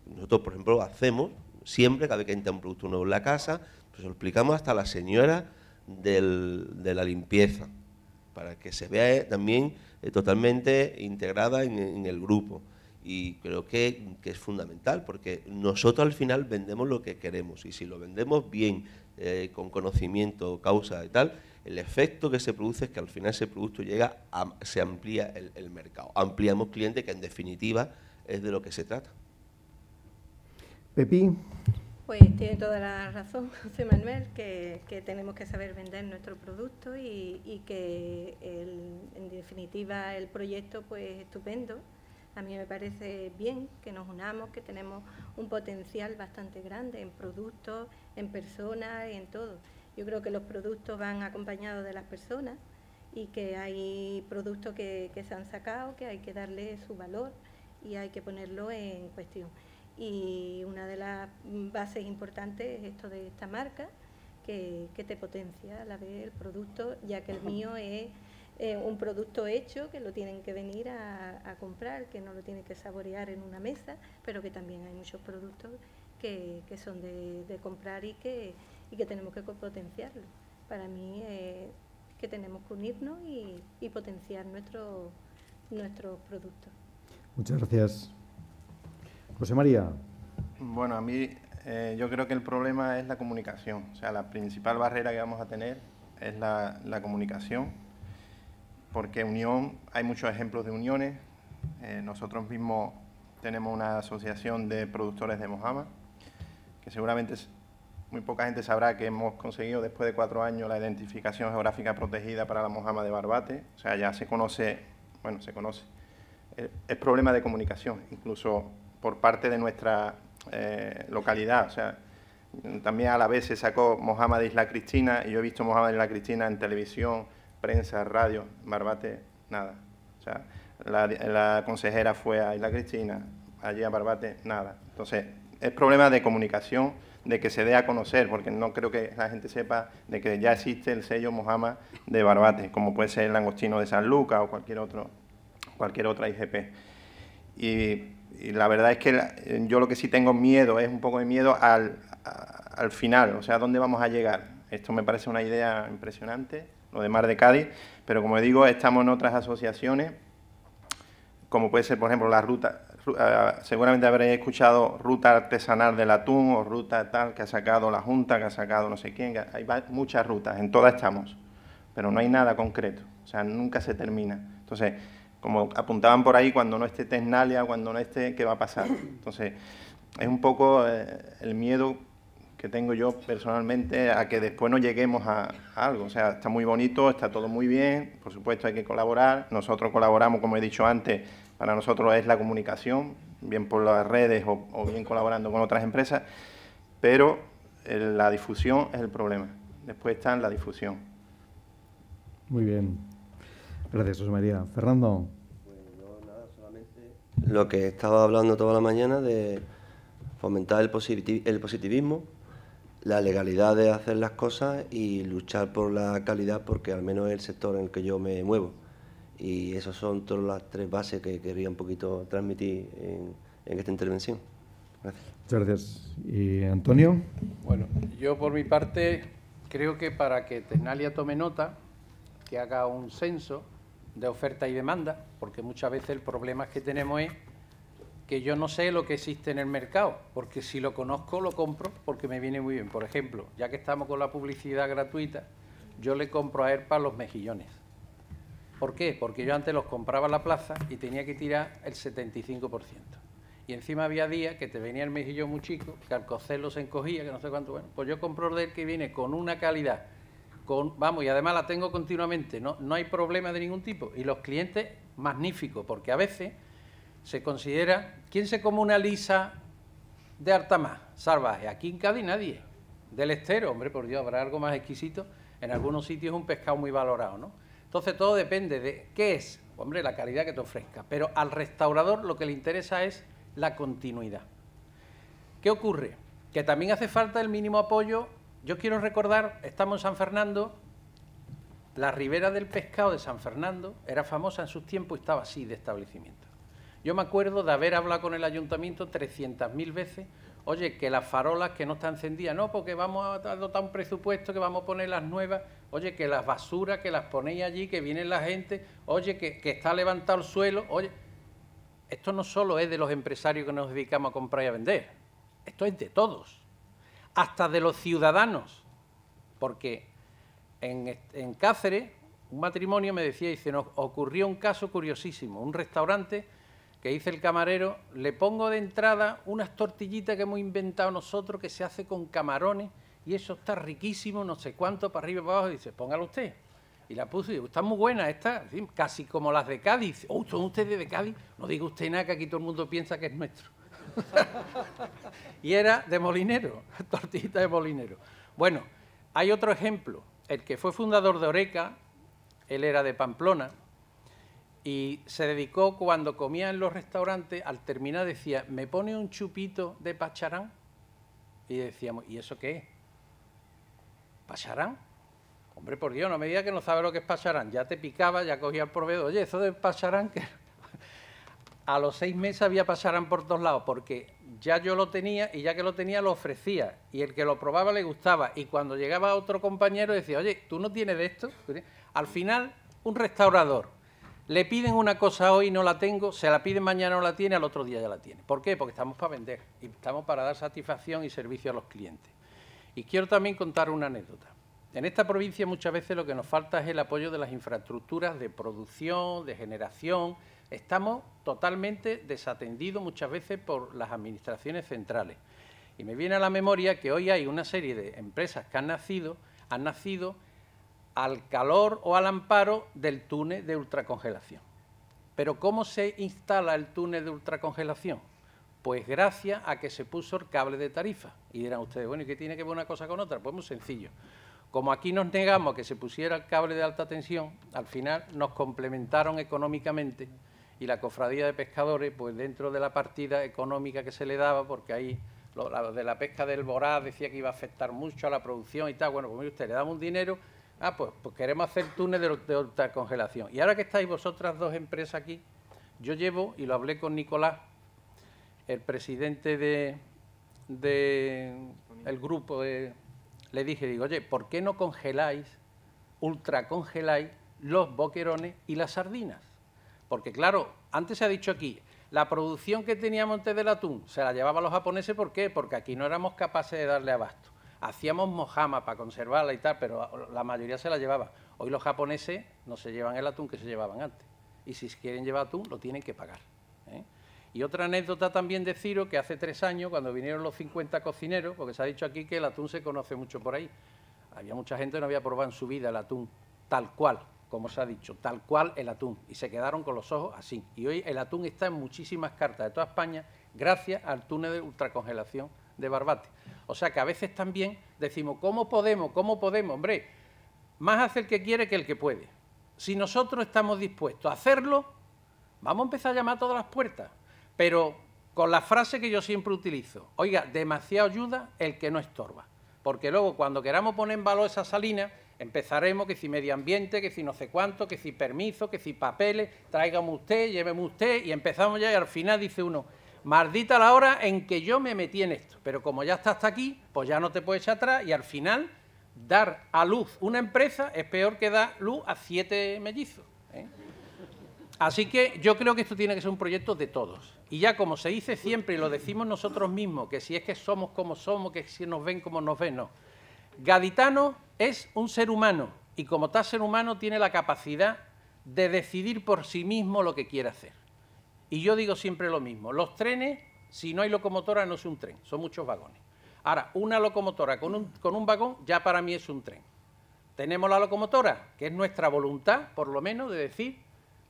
nosotros por ejemplo hacemos siempre, cada vez que entra un producto nuevo en la casa, pues lo explicamos hasta la señora de la limpieza, para que se vea también eh, totalmente integrada en el grupo y creo que, es fundamental porque nosotros al final vendemos lo que queremos y si lo vendemos bien, eh, con conocimiento, causa y tal, el efecto que se produce es que al final ese producto llega, se amplía el, mercado, ampliamos clientes que en definitiva es de lo que se trata. Pepi. Pues tiene toda la razón [LAUGHS] José Manuel, que, tenemos que saber vender nuestro producto y, que en definitiva el proyecto pues estupendo a mí me parece bien que nos unamos, que tenemos un potencial bastante grande en productos, en personas, en todo. Yo creo que los productos van acompañados de las personas y que hay productos que, se han sacado, que hay que darle su valor y hay que ponerlo en cuestión. Y una de las bases importantes es esto de esta marca, que, te potencia a la vez el producto, ya que el mío es eh, un producto hecho que lo tienen que venir a, comprar, que no lo tienen que saborear en una mesa, pero que también hay muchos productos que, son de, comprar y que, y que tenemos que potenciarlo. Para mí eh, que tenemos que unirnos y, potenciar nuestros productos. Muchas gracias. José María. Bueno, a mí eh, yo creo que el problema es la comunicación. O sea, la principal barrera que vamos a tener es la, comunicación, porque unión, hay muchos ejemplos de uniones. Eh, nosotros mismos tenemos una asociación de productores de mojama, que seguramente muy poca gente sabrá que hemos conseguido después de cuatro años la identificación geográfica protegida para la mojama de Barbate. O sea, ya se conoce, bueno, se conoce. Eh, es problema de comunicación, incluso por parte de nuestra eh, localidad. O sea, también a la vez se sacó Mojama de Isla Cristina y yo he visto Mojama de Isla Cristina en televisión, prensa, radio, Barbate, nada. O sea, la, consejera fue a Isla Cristina, allí a Barbate, nada. Entonces, es problema de comunicación de que se dé a conocer, porque no creo que la gente sepa de que ya existe el sello Mojama de Barbate, como puede ser el langostino de San Lucas o cualquier otro, cualquier otra IGP. Y, la verdad es que yo lo que sí tengo miedo es un poco de miedo al, al final, o sea, ¿dónde vamos a llegar? Esto me parece una idea impresionante, lo de Mar de Cádiz, pero como digo, estamos en otras asociaciones, como puede ser, por ejemplo, la ruta, eh, seguramente habréis escuchado ruta artesanal del atún o ruta tal que ha sacado la Junta, que ha sacado no sé quién, hay muchas rutas, en todas estamos, pero no hay nada concreto, o sea, nunca se termina. Entonces, como apuntaban por ahí, cuando no esté Tesnalia, cuando no esté, ¿qué va a pasar? Entonces, es un poco eh, el miedo que tengo yo personalmente a que después no lleguemos a, algo. O sea, está muy bonito, está todo muy bien, por supuesto hay que colaborar. Nosotros colaboramos, como he dicho antes, para nosotros es la comunicación, bien por las redes o, bien colaborando con otras empresas, pero la difusión es el problema. Después está la difusión. Muy bien. Gracias, José María. Fernando. Lo que he estado hablando toda la mañana de fomentar el, el positivismo, la legalidad de hacer las cosas y luchar por la calidad, porque al menos es el sector en el que yo me muevo. Y esas son todas las tres bases que quería un poquito transmitir en, esta intervención. Gracias. Muchas gracias. ¿Y Antonio? Bueno, yo por mi parte creo que para que Tecnalia tome nota, que haga un censo de oferta y demanda, porque muchas veces el problema que tenemos es que yo no sé lo que existe en el mercado, porque si lo conozco lo compro porque me viene muy bien. Por ejemplo, ya que estamos con la publicidad gratuita, yo le compro a ERPA los mejillones ¿Por qué? Porque yo antes los compraba en la plaza y tenía que tirar el 75%. Y encima había días que te venía el mejillón muy chico, que al cocerlo se encogía, que no sé cuánto. Bueno, pues yo compro de él que viene con una calidad, con, vamos, y además la tengo continuamente, no, no hay problema de ningún tipo. Y los clientes, magníficos, porque a veces se considera, ¿quién se come una lisa de Artamás salvaje? Aquí en Cádiz nadie. Del estero, hombre, por Dios, habrá algo más exquisito. En algunos sitios es un pescado muy valorado, ¿no? Entonces todo depende de qué es, hombre, la calidad que te ofrezca. Pero al restaurador lo que le interesa es la continuidad. ¿Qué ocurre? Que también hace falta el mínimo apoyo. Yo quiero recordar, estamos en San Fernando, la ribera del pescado de San Fernando era famosa en sus tiempos y estaba así de establecimiento. Yo me acuerdo de haber hablado con el ayuntamiento 300.000 veces Oye, que las farolas que no están encendidas, no, porque vamos a dotar un presupuesto que vamos a poner las nuevas. Oye, que las basuras que las ponéis allí, que viene la gente. Oye, que, está levantado el suelo. Oye, esto no solo es de los empresarios que nos dedicamos a comprar y a vender. Esto es de todos. Hasta de los ciudadanos. Porque en, Cáceres, un matrimonio me decía, dice, nos ocurrió un caso curiosísimo. Un restaurante que dice el camarero, le pongo de entrada unas tortillitas que hemos inventado nosotros que se hace con camarones y eso está riquísimo, no sé cuánto, para arriba y para abajo. Y dice, póngalo usted. Y la puso y dice, está muy buena, está casi como las de Cádiz. Oh, ¿son ustedes de Cádiz? No diga usted nada, que aquí todo el mundo piensa que es nuestro. [LAUGHS] y era de molinero, [LAUGHS] tortillita de molinero. Bueno, hay otro ejemplo. El que fue fundador de Oreca, él era de Pamplona, y se dedicó cuando comía en los restaurantes, al terminar decía, ¿me pone un chupito de pacharán? Y decíamos, ¿y eso qué es? ¿Pacharán? Hombre, por Dios, no me digas que no sabe lo que es Pacharán. Ya te picaba, ya cogía el proveedor. Oye, eso de Pacharán, que a los seis meses había Pacharán por todos lados, porque ya yo lo tenía y ya que lo tenía lo ofrecía. Y el que lo probaba le gustaba. Y cuando llegaba otro compañero decía, oye, ¿tú no tienes de esto? Al final, un restaurador le piden una cosa hoy, no la tengo, se la piden mañana, no la tiene, al otro día ya la tiene. ¿Por qué? Porque estamos para vender y estamos para dar satisfacción y servicio a los clientes. Y quiero también contar una anécdota. En esta provincia muchas veces lo que nos falta es el apoyo de las infraestructuras de producción, de generación. Estamos totalmente desatendidos muchas veces por las administraciones centrales. Y me viene a la memoria que hoy hay una serie de empresas que han nacido, han nacido al calor o al amparo del túnel de ultracongelación. Pero ¿cómo se instala el túnel de ultracongelación? Pues gracias a que se puso el cable de tarifa. Y dirán ustedes, bueno, ¿y qué tiene que ver una cosa con otra? Pues muy sencillo. Como aquí nos negamos a que se pusiera el cable de alta tensión, al final nos complementaron económicamente y la cofradía de pescadores, pues dentro de la partida económica que se le daba, porque ahí lo, de la pesca del Borá decía que iba a afectar mucho a la producción y tal, bueno, pues mire usted, le damos un dinero Ah, pues, pues, queremos hacer túnel de, de congelación. Y ahora que estáis vosotras dos empresas aquí, yo llevo, y lo hablé con Nicolás, el presidente de, el grupo, le dije, digo, oye, ¿por qué no congeláis, ultracongeláis los boquerones y las sardinas? Porque claro, antes se ha dicho aquí, la producción que teníamos antes del atún se la llevaban los japoneses, ¿por qué? Porque aquí no éramos capaces de darle abasto. Hacíamos mojama para conservarla y tal, pero la mayoría se la llevaba. Hoy los japoneses no se llevan el atún que se llevaban antes. Y si quieren llevar atún, lo tienen que pagar. ¿eh? Y otra anécdota también de Ciro, que hace tres años, cuando vinieron los 50 cocineros, porque se ha dicho aquí que el atún se conoce mucho por ahí, había mucha gente que no había probado en su vida el atún tal cual, como se ha dicho, tal cual el atún. Y se quedaron con los ojos así. Y hoy el atún está en muchísimas cartas de toda España gracias al túnel de ultracongelación de Barbate. O sea que a veces también decimos, ¿cómo podemos? ¿Cómo podemos? Hombre, más hace el que quiere que el que puede. Si nosotros estamos dispuestos a hacerlo, vamos a empezar a llamar a todas las puertas. Pero con la frase que yo siempre utilizo, oiga, demasiado ayuda el que no estorba. Porque luego cuando queramos poner en valor esa salina, empezaremos que si medio ambiente, que si no sé cuánto, que si permiso, que si papeles, tráigame usted, lléveme usted, y empezamos ya y al final dice uno, Maldita la hora en que yo me metí en esto, pero como ya está aquí, pues ya no te puedes echar atrás y al final dar a luz una empresa es peor que dar luz a siete mellizos. ¿eh? Así que yo creo que esto tiene que ser un proyecto de todos. Y ya como se dice siempre y lo decimos nosotros mismos, que si es que somos como somos, que si nos ven como nos ven, no. Gaditano es un ser humano y como tal ser humano tiene la capacidad de decidir por sí mismo lo que quiere hacer. Y yo digo siempre lo mismo, los trenes, si no hay locomotora, no es un tren, son muchos vagones. Ahora, una locomotora con un, con un vagón ya para mí es un tren. Tenemos la locomotora, que es nuestra voluntad, por lo menos, de decir,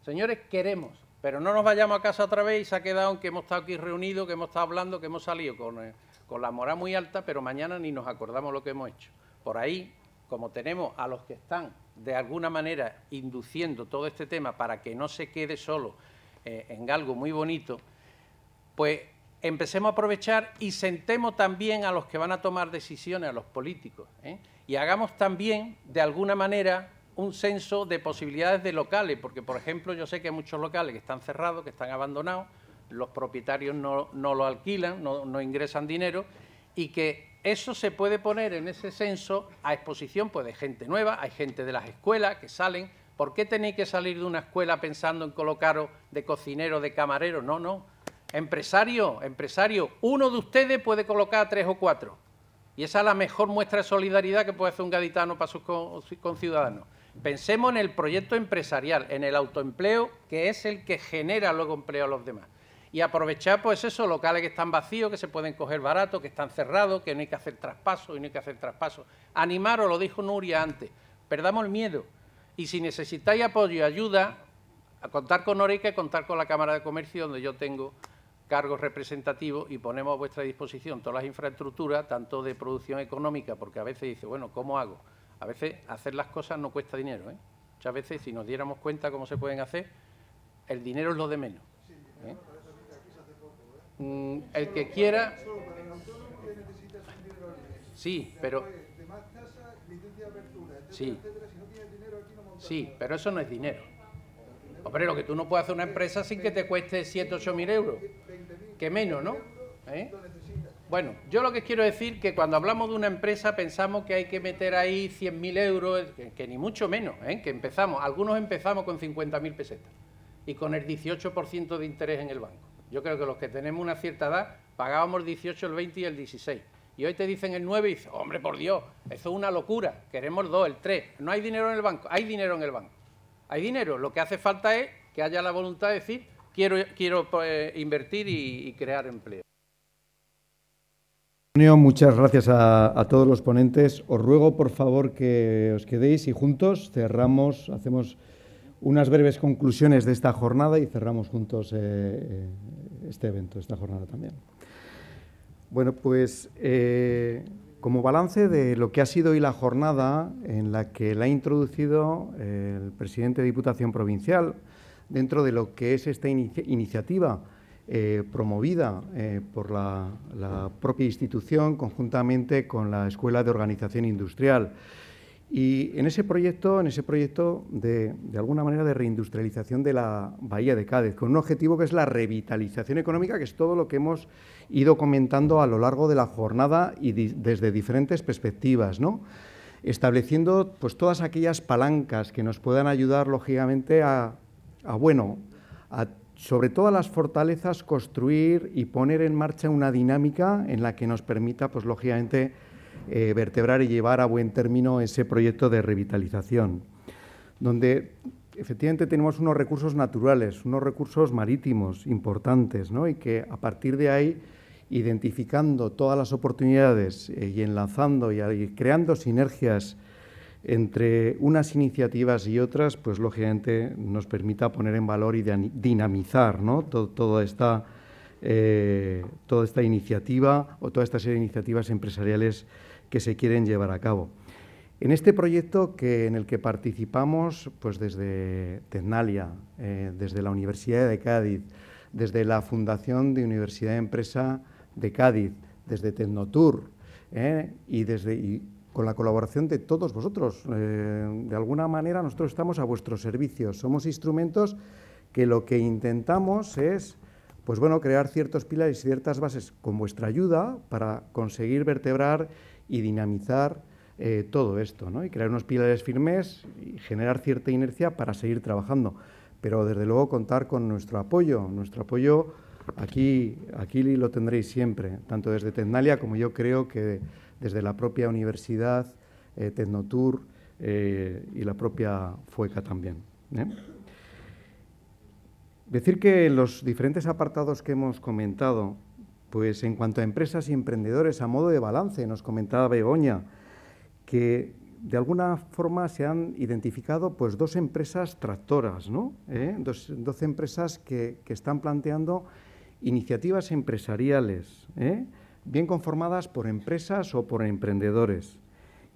señores, queremos, pero no nos vayamos a casa otra vez y se ha quedado que hemos estado aquí reunidos, que hemos estado hablando, que hemos salido con, eh, con la moral muy alta, pero mañana ni nos acordamos lo que hemos hecho. Por ahí, como tenemos a los que están de alguna manera induciendo todo este tema para que no se quede solo eh, en algo muy bonito, pues empecemos a aprovechar y sentemos también a los que van a tomar decisiones, a los políticos, ¿eh? y hagamos también, de alguna manera, un censo de posibilidades de locales, porque, por ejemplo, yo sé que hay muchos locales que están cerrados, que están abandonados, los propietarios no, lo alquilan, no, no, ingresan dinero, y que eso se puede poner en ese censo a exposición pues, de gente nueva, hay gente de las escuelas que salen, ¿Por qué tenéis que salir de una escuela pensando en colocaros de cocinero, de camarero? No, no. Empresario, empresario, uno de ustedes puede colocar a tres o cuatro. Y esa es la mejor muestra de solidaridad que puede hacer un gaditano para sus conciudadanos. Pensemos en el proyecto empresarial, en el autoempleo, que es el que genera luego empleo a los demás. Y aprovechar, pues esos locales que están vacíos, que se pueden coger baratos, que están cerrados, que no hay que hacer traspaso y no hay que hacer traspaso. Animaros, lo dijo Nuria antes, perdamos el miedo. Y si necesitáis apoyo y ayuda, a contar con Oreca y contar con la Cámara de Comercio, donde yo tengo cargos representativos y ponemos a vuestra disposición todas las infraestructuras, tanto de producción económica, porque a veces dice, bueno, ¿cómo hago? A veces hacer las cosas no cuesta dinero. ¿eh? Muchas veces, si nos diéramos cuenta cómo se pueden hacer, el dinero es lo de menos. ¿eh? Mm, el que quiera... Sí, pero Sí. Sí, pero eso no es dinero. Hombre, lo que tú no puedes hacer una empresa sin que te cueste 7, 8 mil euros. Que menos, ¿no? ¿Eh? Bueno, yo lo que quiero decir que cuando hablamos de una empresa pensamos que hay que meter ahí 100.000 euros, que, ni mucho menos, ¿eh? que empezamos, algunos empezamos con 50.000 pesetas y con el 18% de interés en el banco. Yo creo que los que tenemos una cierta edad pagábamos el 18, el 20 y el 16. Y hoy te dicen el 9 y dices, hombre, por Dios, eso es una locura, queremos dos, el 3. No hay dinero en el banco, hay dinero en el banco. Hay dinero, lo que hace falta es que haya la voluntad de decir, quiero, quiero pues, invertir y crear empleo. Muchas gracias a, todos los ponentes. Os ruego, por favor, que os quedéis y juntos cerramos, hacemos unas breves conclusiones de esta jornada y cerramos juntos eh, eh, este evento, esta jornada también. Bueno, pues eh, como balance de lo que ha sido hoy la jornada en la que la ha introducido el presidente de Diputación Provincial dentro de lo que es esta iniciativa eh, promovida eh, por la, propia institución conjuntamente con la Escuela de Organización Industrial. Y en ese proyecto, en ese proyecto de, alguna manera de reindustrialización de la Bahía de Cádiz, con un objetivo que es la revitalización económica, que es todo lo que hemos ido comentando a lo largo de la jornada y desde diferentes perspectivas, ¿no? estableciendo pues, todas aquellas palancas que nos puedan ayudar, lógicamente, a, a bueno, a sobre todas las fortalezas, construir y poner en marcha una dinámica en la que nos permita, pues lógicamente, eh, vertebrar y llevar a buen término ese proyecto de revitalización, donde efectivamente tenemos unos recursos naturales, unos recursos marítimos importantes, ¿no? y que a partir de ahí, identificando todas las oportunidades eh, y enlazando y creando sinergias entre unas iniciativas y otras, pues lógicamente nos permita poner en valor y dinamizar ¿no? toda, esta, eh, toda esta iniciativa o toda esta serie de iniciativas empresariales que se quieren llevar a cabo. En este proyecto que, en el que participamos pues desde Tecnalia, eh, desde la Universidad de Cádiz, desde la Fundación de Universidad de Empresa de Cádiz, desde Tecnotour eh, y desde con la colaboración de todos vosotros. Eh, de alguna manera nosotros estamos a vuestros servicios. Somos instrumentos que lo que intentamos es pues bueno, crear ciertos pilares y ciertas bases con vuestra ayuda para conseguir vertebrar y dinamizar eh, todo esto, ¿no? y crear unos pilares firmes y generar cierta inercia para seguir trabajando. Pero desde luego contar con nuestro apoyo. Nuestro apoyo aquí, aquí lo tendréis siempre, tanto desde Tecnalia como yo creo que desde la propia universidad, eh, eh, y la propia FUECA también. ¿eh? Decir que en los diferentes apartados que hemos comentado, pues en cuanto a empresas y emprendedores, a modo de balance, nos comentaba Begoña, que de alguna forma se han identificado pues, dos empresas tractoras, ¿no? dos, empresas que, que, están planteando iniciativas empresariales, ¿eh? bien conformadas por empresas o por emprendedores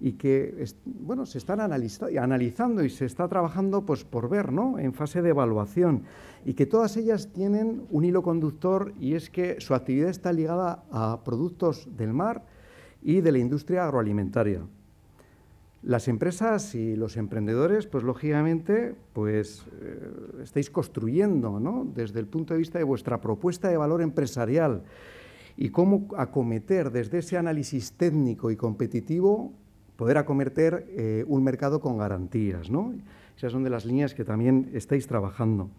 y que bueno, se están analizando y se está trabajando pues, por ver, ¿no? en fase de evaluación, y que todas ellas tienen un hilo conductor y es que su actividad está ligada a productos del mar y de la industria agroalimentaria. Las empresas y los emprendedores, pues lógicamente, pues eh, estáis construyendo, ¿no? desde el punto de vista de vuestra propuesta de valor empresarial, y cómo acometer desde ese análisis técnico y competitivo, poder acometer eh, un mercado con garantías. ¿no? Esas son de las líneas que también estáis trabajando.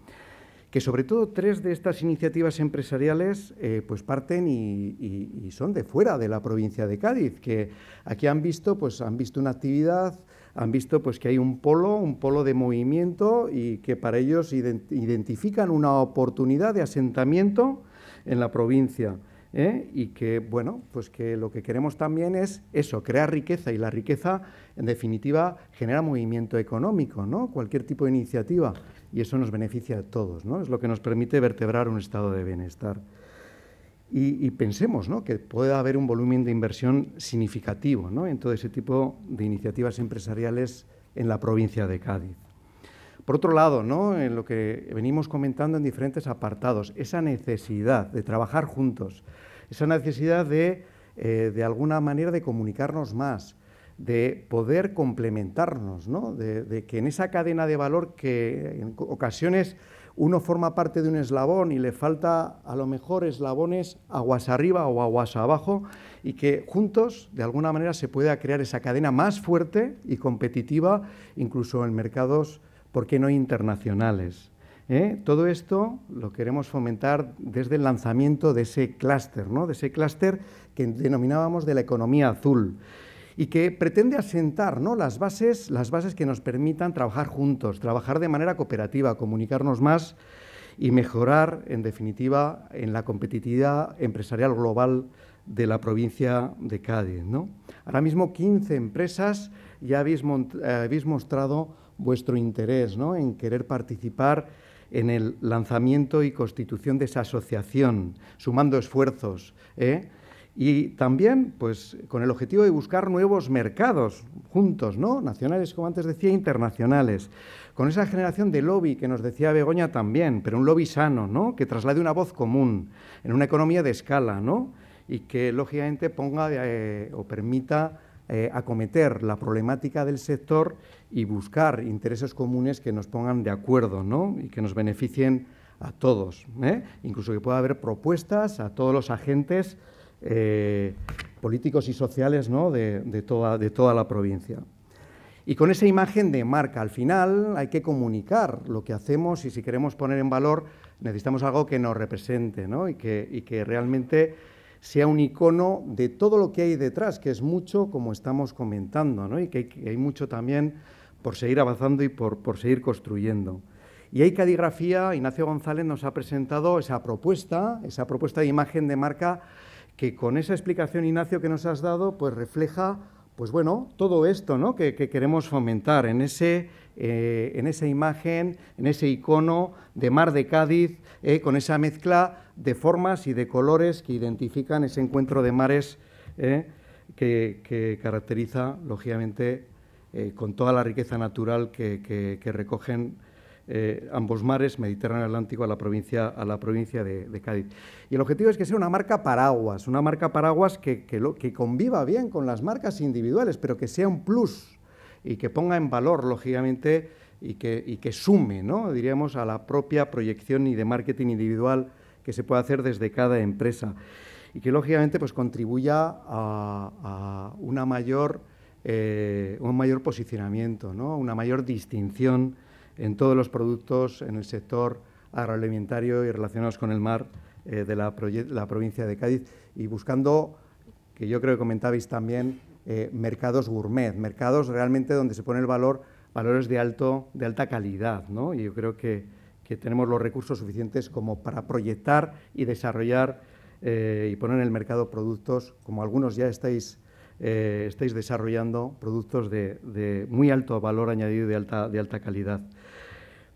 Que sobre todo tres de estas iniciativas empresariales eh, pues parten y, son de fuera de la provincia de Cádiz, que aquí han visto, pues, han visto una actividad, han visto pues, que hay un polo, un polo de movimiento y que para ellos identifican una oportunidad de asentamiento en la provincia. ¿Eh? y que, bueno, pues que lo que queremos también es eso, crear riqueza y la riqueza, en definitiva, genera movimiento económico, ¿no? Cualquier tipo de iniciativa y eso nos beneficia a todos, ¿no? Es lo que nos permite vertebrar un estado de bienestar. Y, pensemos ¿no? que puede haber un volumen de inversión significativo ¿no? en todo ese tipo de iniciativas empresariales en la provincia de Cádiz. Por otro lado, ¿no? en lo que venimos comentando en diferentes apartados, esa necesidad de trabajar juntos, esa necesidad de, eh, de alguna manera, de comunicarnos más, de poder complementarnos, ¿no? de, que en esa cadena de valor que en ocasiones uno forma parte de un eslabón y le falta a lo mejor eslabones aguas arriba o aguas abajo y que juntos de alguna manera se pueda crear esa cadena más fuerte y competitiva incluso en mercados, ¿por qué no internacionales? ¿Eh? Todo esto lo queremos fomentar desde el lanzamiento de ese clúster, ¿no? de ese clúster que denominábamos de la economía azul y que pretende asentar ¿no? las, bases, las bases que nos permitan trabajar juntos, trabajar de manera cooperativa, comunicarnos más y mejorar, en definitiva, en la competitividad empresarial global de la provincia de Cádiz. ¿no? Ahora mismo 15 empresas ya habéis, habéis mostrado vuestro interés ¿no? en querer participar en el lanzamiento y constitución de esa asociación, sumando esfuerzos. ¿eh? Y también, pues, con el objetivo de buscar nuevos mercados juntos, ¿no? Nacionales, como antes decía, internacionales. Con esa generación de lobby que nos decía Begoña también, pero un lobby sano, ¿no? Que traslade una voz común en una economía de escala, ¿no? Y que, lógicamente, ponga eh, o permita eh, acometer la problemática del sector y buscar intereses comunes que nos pongan de acuerdo, ¿no? Y que nos beneficien a todos. ¿eh? Incluso que pueda haber propuestas a todos los agentes eh, políticos y sociales de, toda, de toda la provincia. Y con esa imagen de marca, al final hay que comunicar lo que hacemos y si queremos poner en valor necesitamos algo que nos represente y, que, que realmente sea un icono de todo lo que hay detrás, que es mucho como estamos comentando, y que hay, mucho también por seguir avanzando y por, por seguir construyendo. Y hay cadigrafía, Ignacio González nos ha presentado esa propuesta, esa propuesta de imagen de marca que con esa explicación, Ignacio, que nos has dado, pues refleja, pues bueno, todo esto ¿no? que, queremos fomentar en, ese, eh, en esa imagen, en ese icono de mar de Cádiz, eh, con esa mezcla de formas y de colores que identifican ese encuentro de mares eh, que, caracteriza, lógicamente, con toda la riqueza natural que recogen eh, ambos mares, Mediterráneo Atlántico, a la provincia, a la provincia de, Cádiz. Y el objetivo es que sea una marca paraguas, una marca paraguas que, que, conviva bien con las marcas individuales, pero que sea un plus y que ponga en valor, lógicamente, y que, y que sume, ¿no? diríamos, a la propia proyección y de marketing individual que se puede hacer desde cada empresa y que lógicamente pues contribuya a, una mayor, eh, un mayor posicionamiento, ¿no? una mayor distinción en todos los productos en el sector agroalimentario y relacionados con el mar eh, de la, provincia de Cádiz y buscando, que yo creo que comentabais también, eh, mercados gourmet, mercados realmente donde se pone el valor, valores de, alto, de alta calidad. ¿no? Y yo creo que, tenemos los recursos suficientes como para proyectar y desarrollar eh, y poner en el mercado productos, como algunos ya estáis estáis desarrollando productos de, muy alto valor añadido y de alta, de alta calidad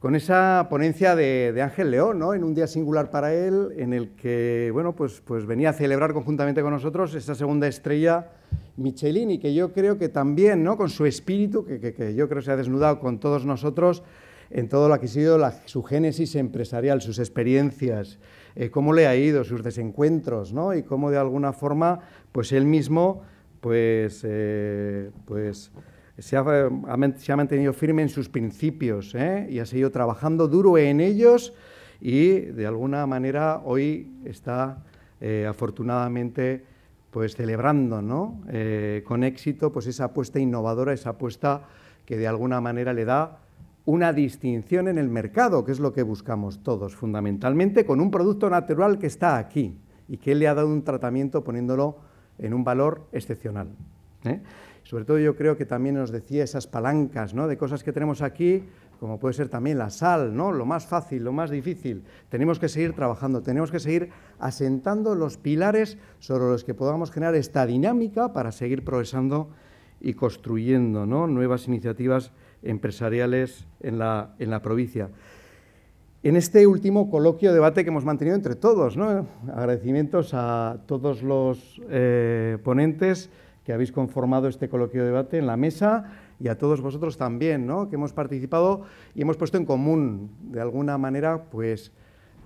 con esa ponencia de, Ángel León, ¿no? en un día singular para él, en el que bueno, pues, pues venía a celebrar conjuntamente con nosotros esa segunda estrella Michelin, y que yo creo que también, ¿no? con su espíritu, que, yo creo se ha desnudado con todos nosotros en todo lo que ha sido su génesis empresarial, sus experiencias, eh, cómo le ha ido, sus desencuentros, ¿no? y cómo de alguna forma pues él mismo pues, eh, pues se ha, mantenido firme en sus principios ¿eh? y ha seguido trabajando duro en ellos y de alguna manera hoy está eh, afortunadamente pues celebrando. Eh, con éxito pues esa apuesta innovadora, esa apuesta que de alguna manera le da una distinción en el mercado, que es lo que buscamos todos, fundamentalmente con un producto natural que está aquí y que le ha dado un tratamiento poniéndolo en un valor excepcional. Sobre todo yo creo que también nos decía esas palancas ¿no? de cosas que tenemos aquí, como puede ser también la sal, ¿no? lo más fácil, lo más difícil. Tenemos que seguir trabajando, tenemos que seguir asentando los pilares sobre los que podamos generar esta dinámica para seguir progresando y construyendo nuevas iniciativas empresariales en la, en la provincia. En este último coloquio, debate que hemos mantenido entre todos, ¿no? agradecimientos a todos los eh, ponentes, que habéis conformado este coloquio de debate en la mesa y a todos vosotros también, ¿no? que hemos participado y hemos puesto en común, de alguna manera, pues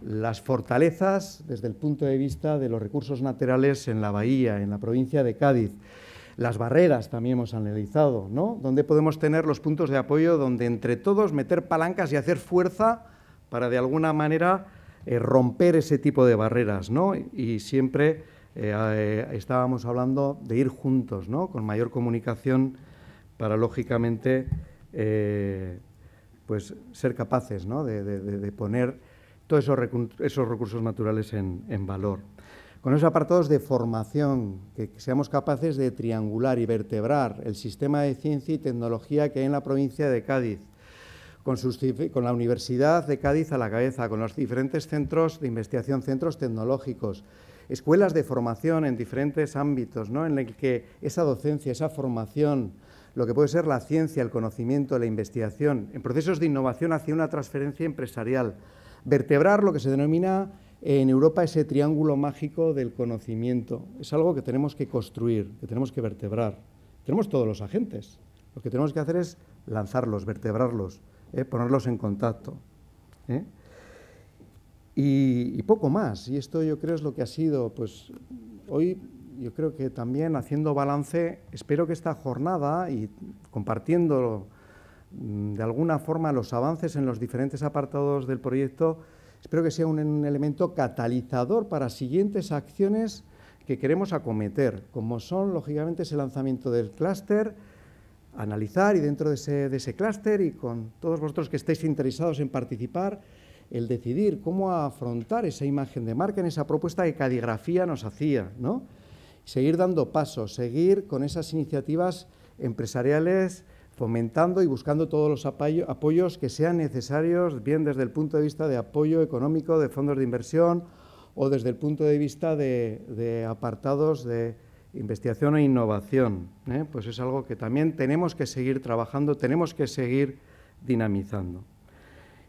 las fortalezas desde el punto de vista de los recursos naturales en la bahía, en la provincia de Cádiz, Las barreras también hemos analizado, ¿no? Donde podemos tener los puntos de apoyo, donde entre todos meter palancas y hacer fuerza para de alguna manera eh, romper ese tipo de barreras, ¿no? Y siempre eh, eh, estábamos hablando de ir juntos, ¿no? Con mayor comunicación para, lógicamente, pues ser capaces ¿no? de, poner todos esos, recursos naturales en valor con esos apartados de formación, que seamos capaces de triangular y vertebrar el sistema de ciencia y tecnología que hay en la provincia de Cádiz, con, la Universidad de Cádiz a la cabeza, con los diferentes centros de investigación, centros tecnológicos, escuelas de formación en diferentes ámbitos, ¿no? en el que esa docencia, esa formación, lo que puede ser la ciencia, el conocimiento, la investigación, en procesos de innovación hacia una transferencia empresarial, vertebrar lo que se denomina en Europa ese triángulo mágico del conocimiento. Es algo que tenemos que construir, que tenemos que vertebrar. Tenemos todos los agentes. Lo que tenemos que hacer es lanzarlos, vertebrarlos, ¿eh? ponerlos en contacto. ¿eh? Y, poco más. Y esto yo creo es lo que ha sido, pues hoy yo creo que también haciendo balance, espero que esta jornada y compartiendo mm, de alguna forma los avances en los diferentes apartados del proyecto, Espero que sea un, elemento catalizador para siguientes acciones que queremos acometer, como son, lógicamente, ese lanzamiento del clúster, analizar y dentro de ese, de clúster y con todos vosotros que estéis interesados en participar, el decidir cómo afrontar esa imagen de marca en esa propuesta que Cadigrafía nos hacía, ¿no? Seguir dando pasos, seguir con esas iniciativas empresariales fomentando y buscando todos los apoyos que sean necesarios, bien desde el punto de vista de apoyo económico, de fondos de inversión o desde el punto de vista de, apartados de investigación e innovación. ¿eh? Pues es algo que también tenemos que seguir trabajando, tenemos que seguir dinamizando.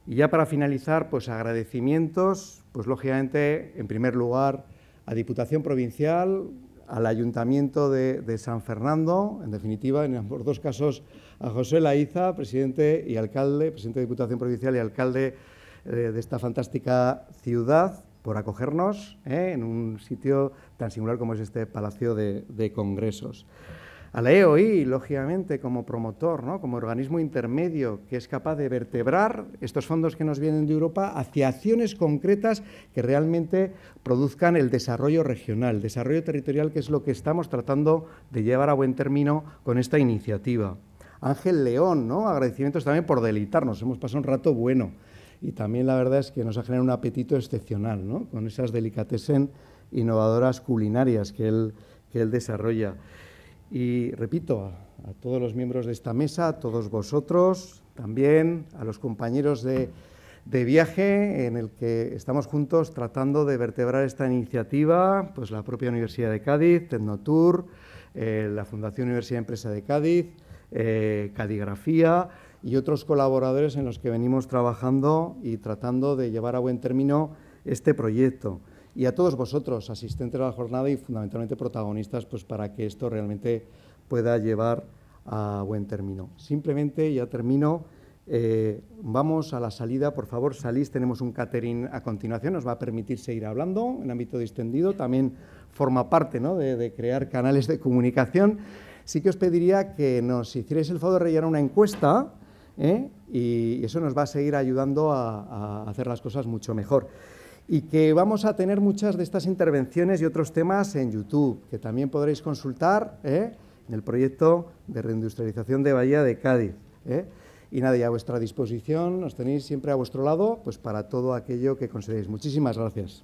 Y ya para finalizar, pues agradecimientos, pues lógicamente, en primer lugar, a Diputación Provincial, al Ayuntamiento de, San Fernando, en definitiva, en ambos dos casos, a José Laiza, presidente y alcalde, presidente de Diputación Provincial y alcalde eh, de esta fantástica ciudad, por acogernos eh, en un sitio tan singular como es este Palacio de Congresos a la EOI, lógicamente, como promotor, ¿no? como organismo intermedio que es capaz de vertebrar estos fondos que nos vienen de Europa hacia acciones concretas que realmente produzcan el desarrollo regional, desarrollo territorial, que es lo que estamos tratando de llevar a buen término con esta iniciativa. Ángel León, ¿no? agradecimientos también por deleitarnos, hemos pasado un rato bueno y también la verdad es que nos ha generado un apetito excepcional ¿no? con esas delicatessen innovadoras culinarias que él, que él desarrolla. Y repito, a, todos los miembros de esta mesa, a todos vosotros, también a los compañeros de, viaje en el que estamos juntos tratando de vertebrar esta iniciativa, pues la propia Universidad de Cádiz, Tecnotour, eh, la Fundación Universidad Empresa de Cádiz, eh, Cadigrafía y otros colaboradores en los que venimos trabajando y tratando de llevar a buen término este proyecto y a todos vosotros, asistentes a la jornada y fundamentalmente protagonistas, pues para que esto realmente pueda llevar a buen término. Simplemente, ya termino, eh, vamos a la salida, por favor, salís, tenemos un catering a continuación, nos va a permitir seguir hablando en ámbito distendido, también forma parte ¿no? de, crear canales de comunicación. Sí que os pediría que nos hicierais el favor de rellenar una encuesta ¿eh? y eso nos va a seguir ayudando a hacer las cosas mucho mejor y que vamos a tener muchas de estas intervenciones y otros temas en YouTube, que también podréis consultar ¿eh? en el proyecto de reindustrialización de Bahía de Cádiz. ¿eh? Y nada, a vuestra disposición, os tenéis siempre a vuestro lado pues para todo aquello que consideréis. Muchísimas gracias.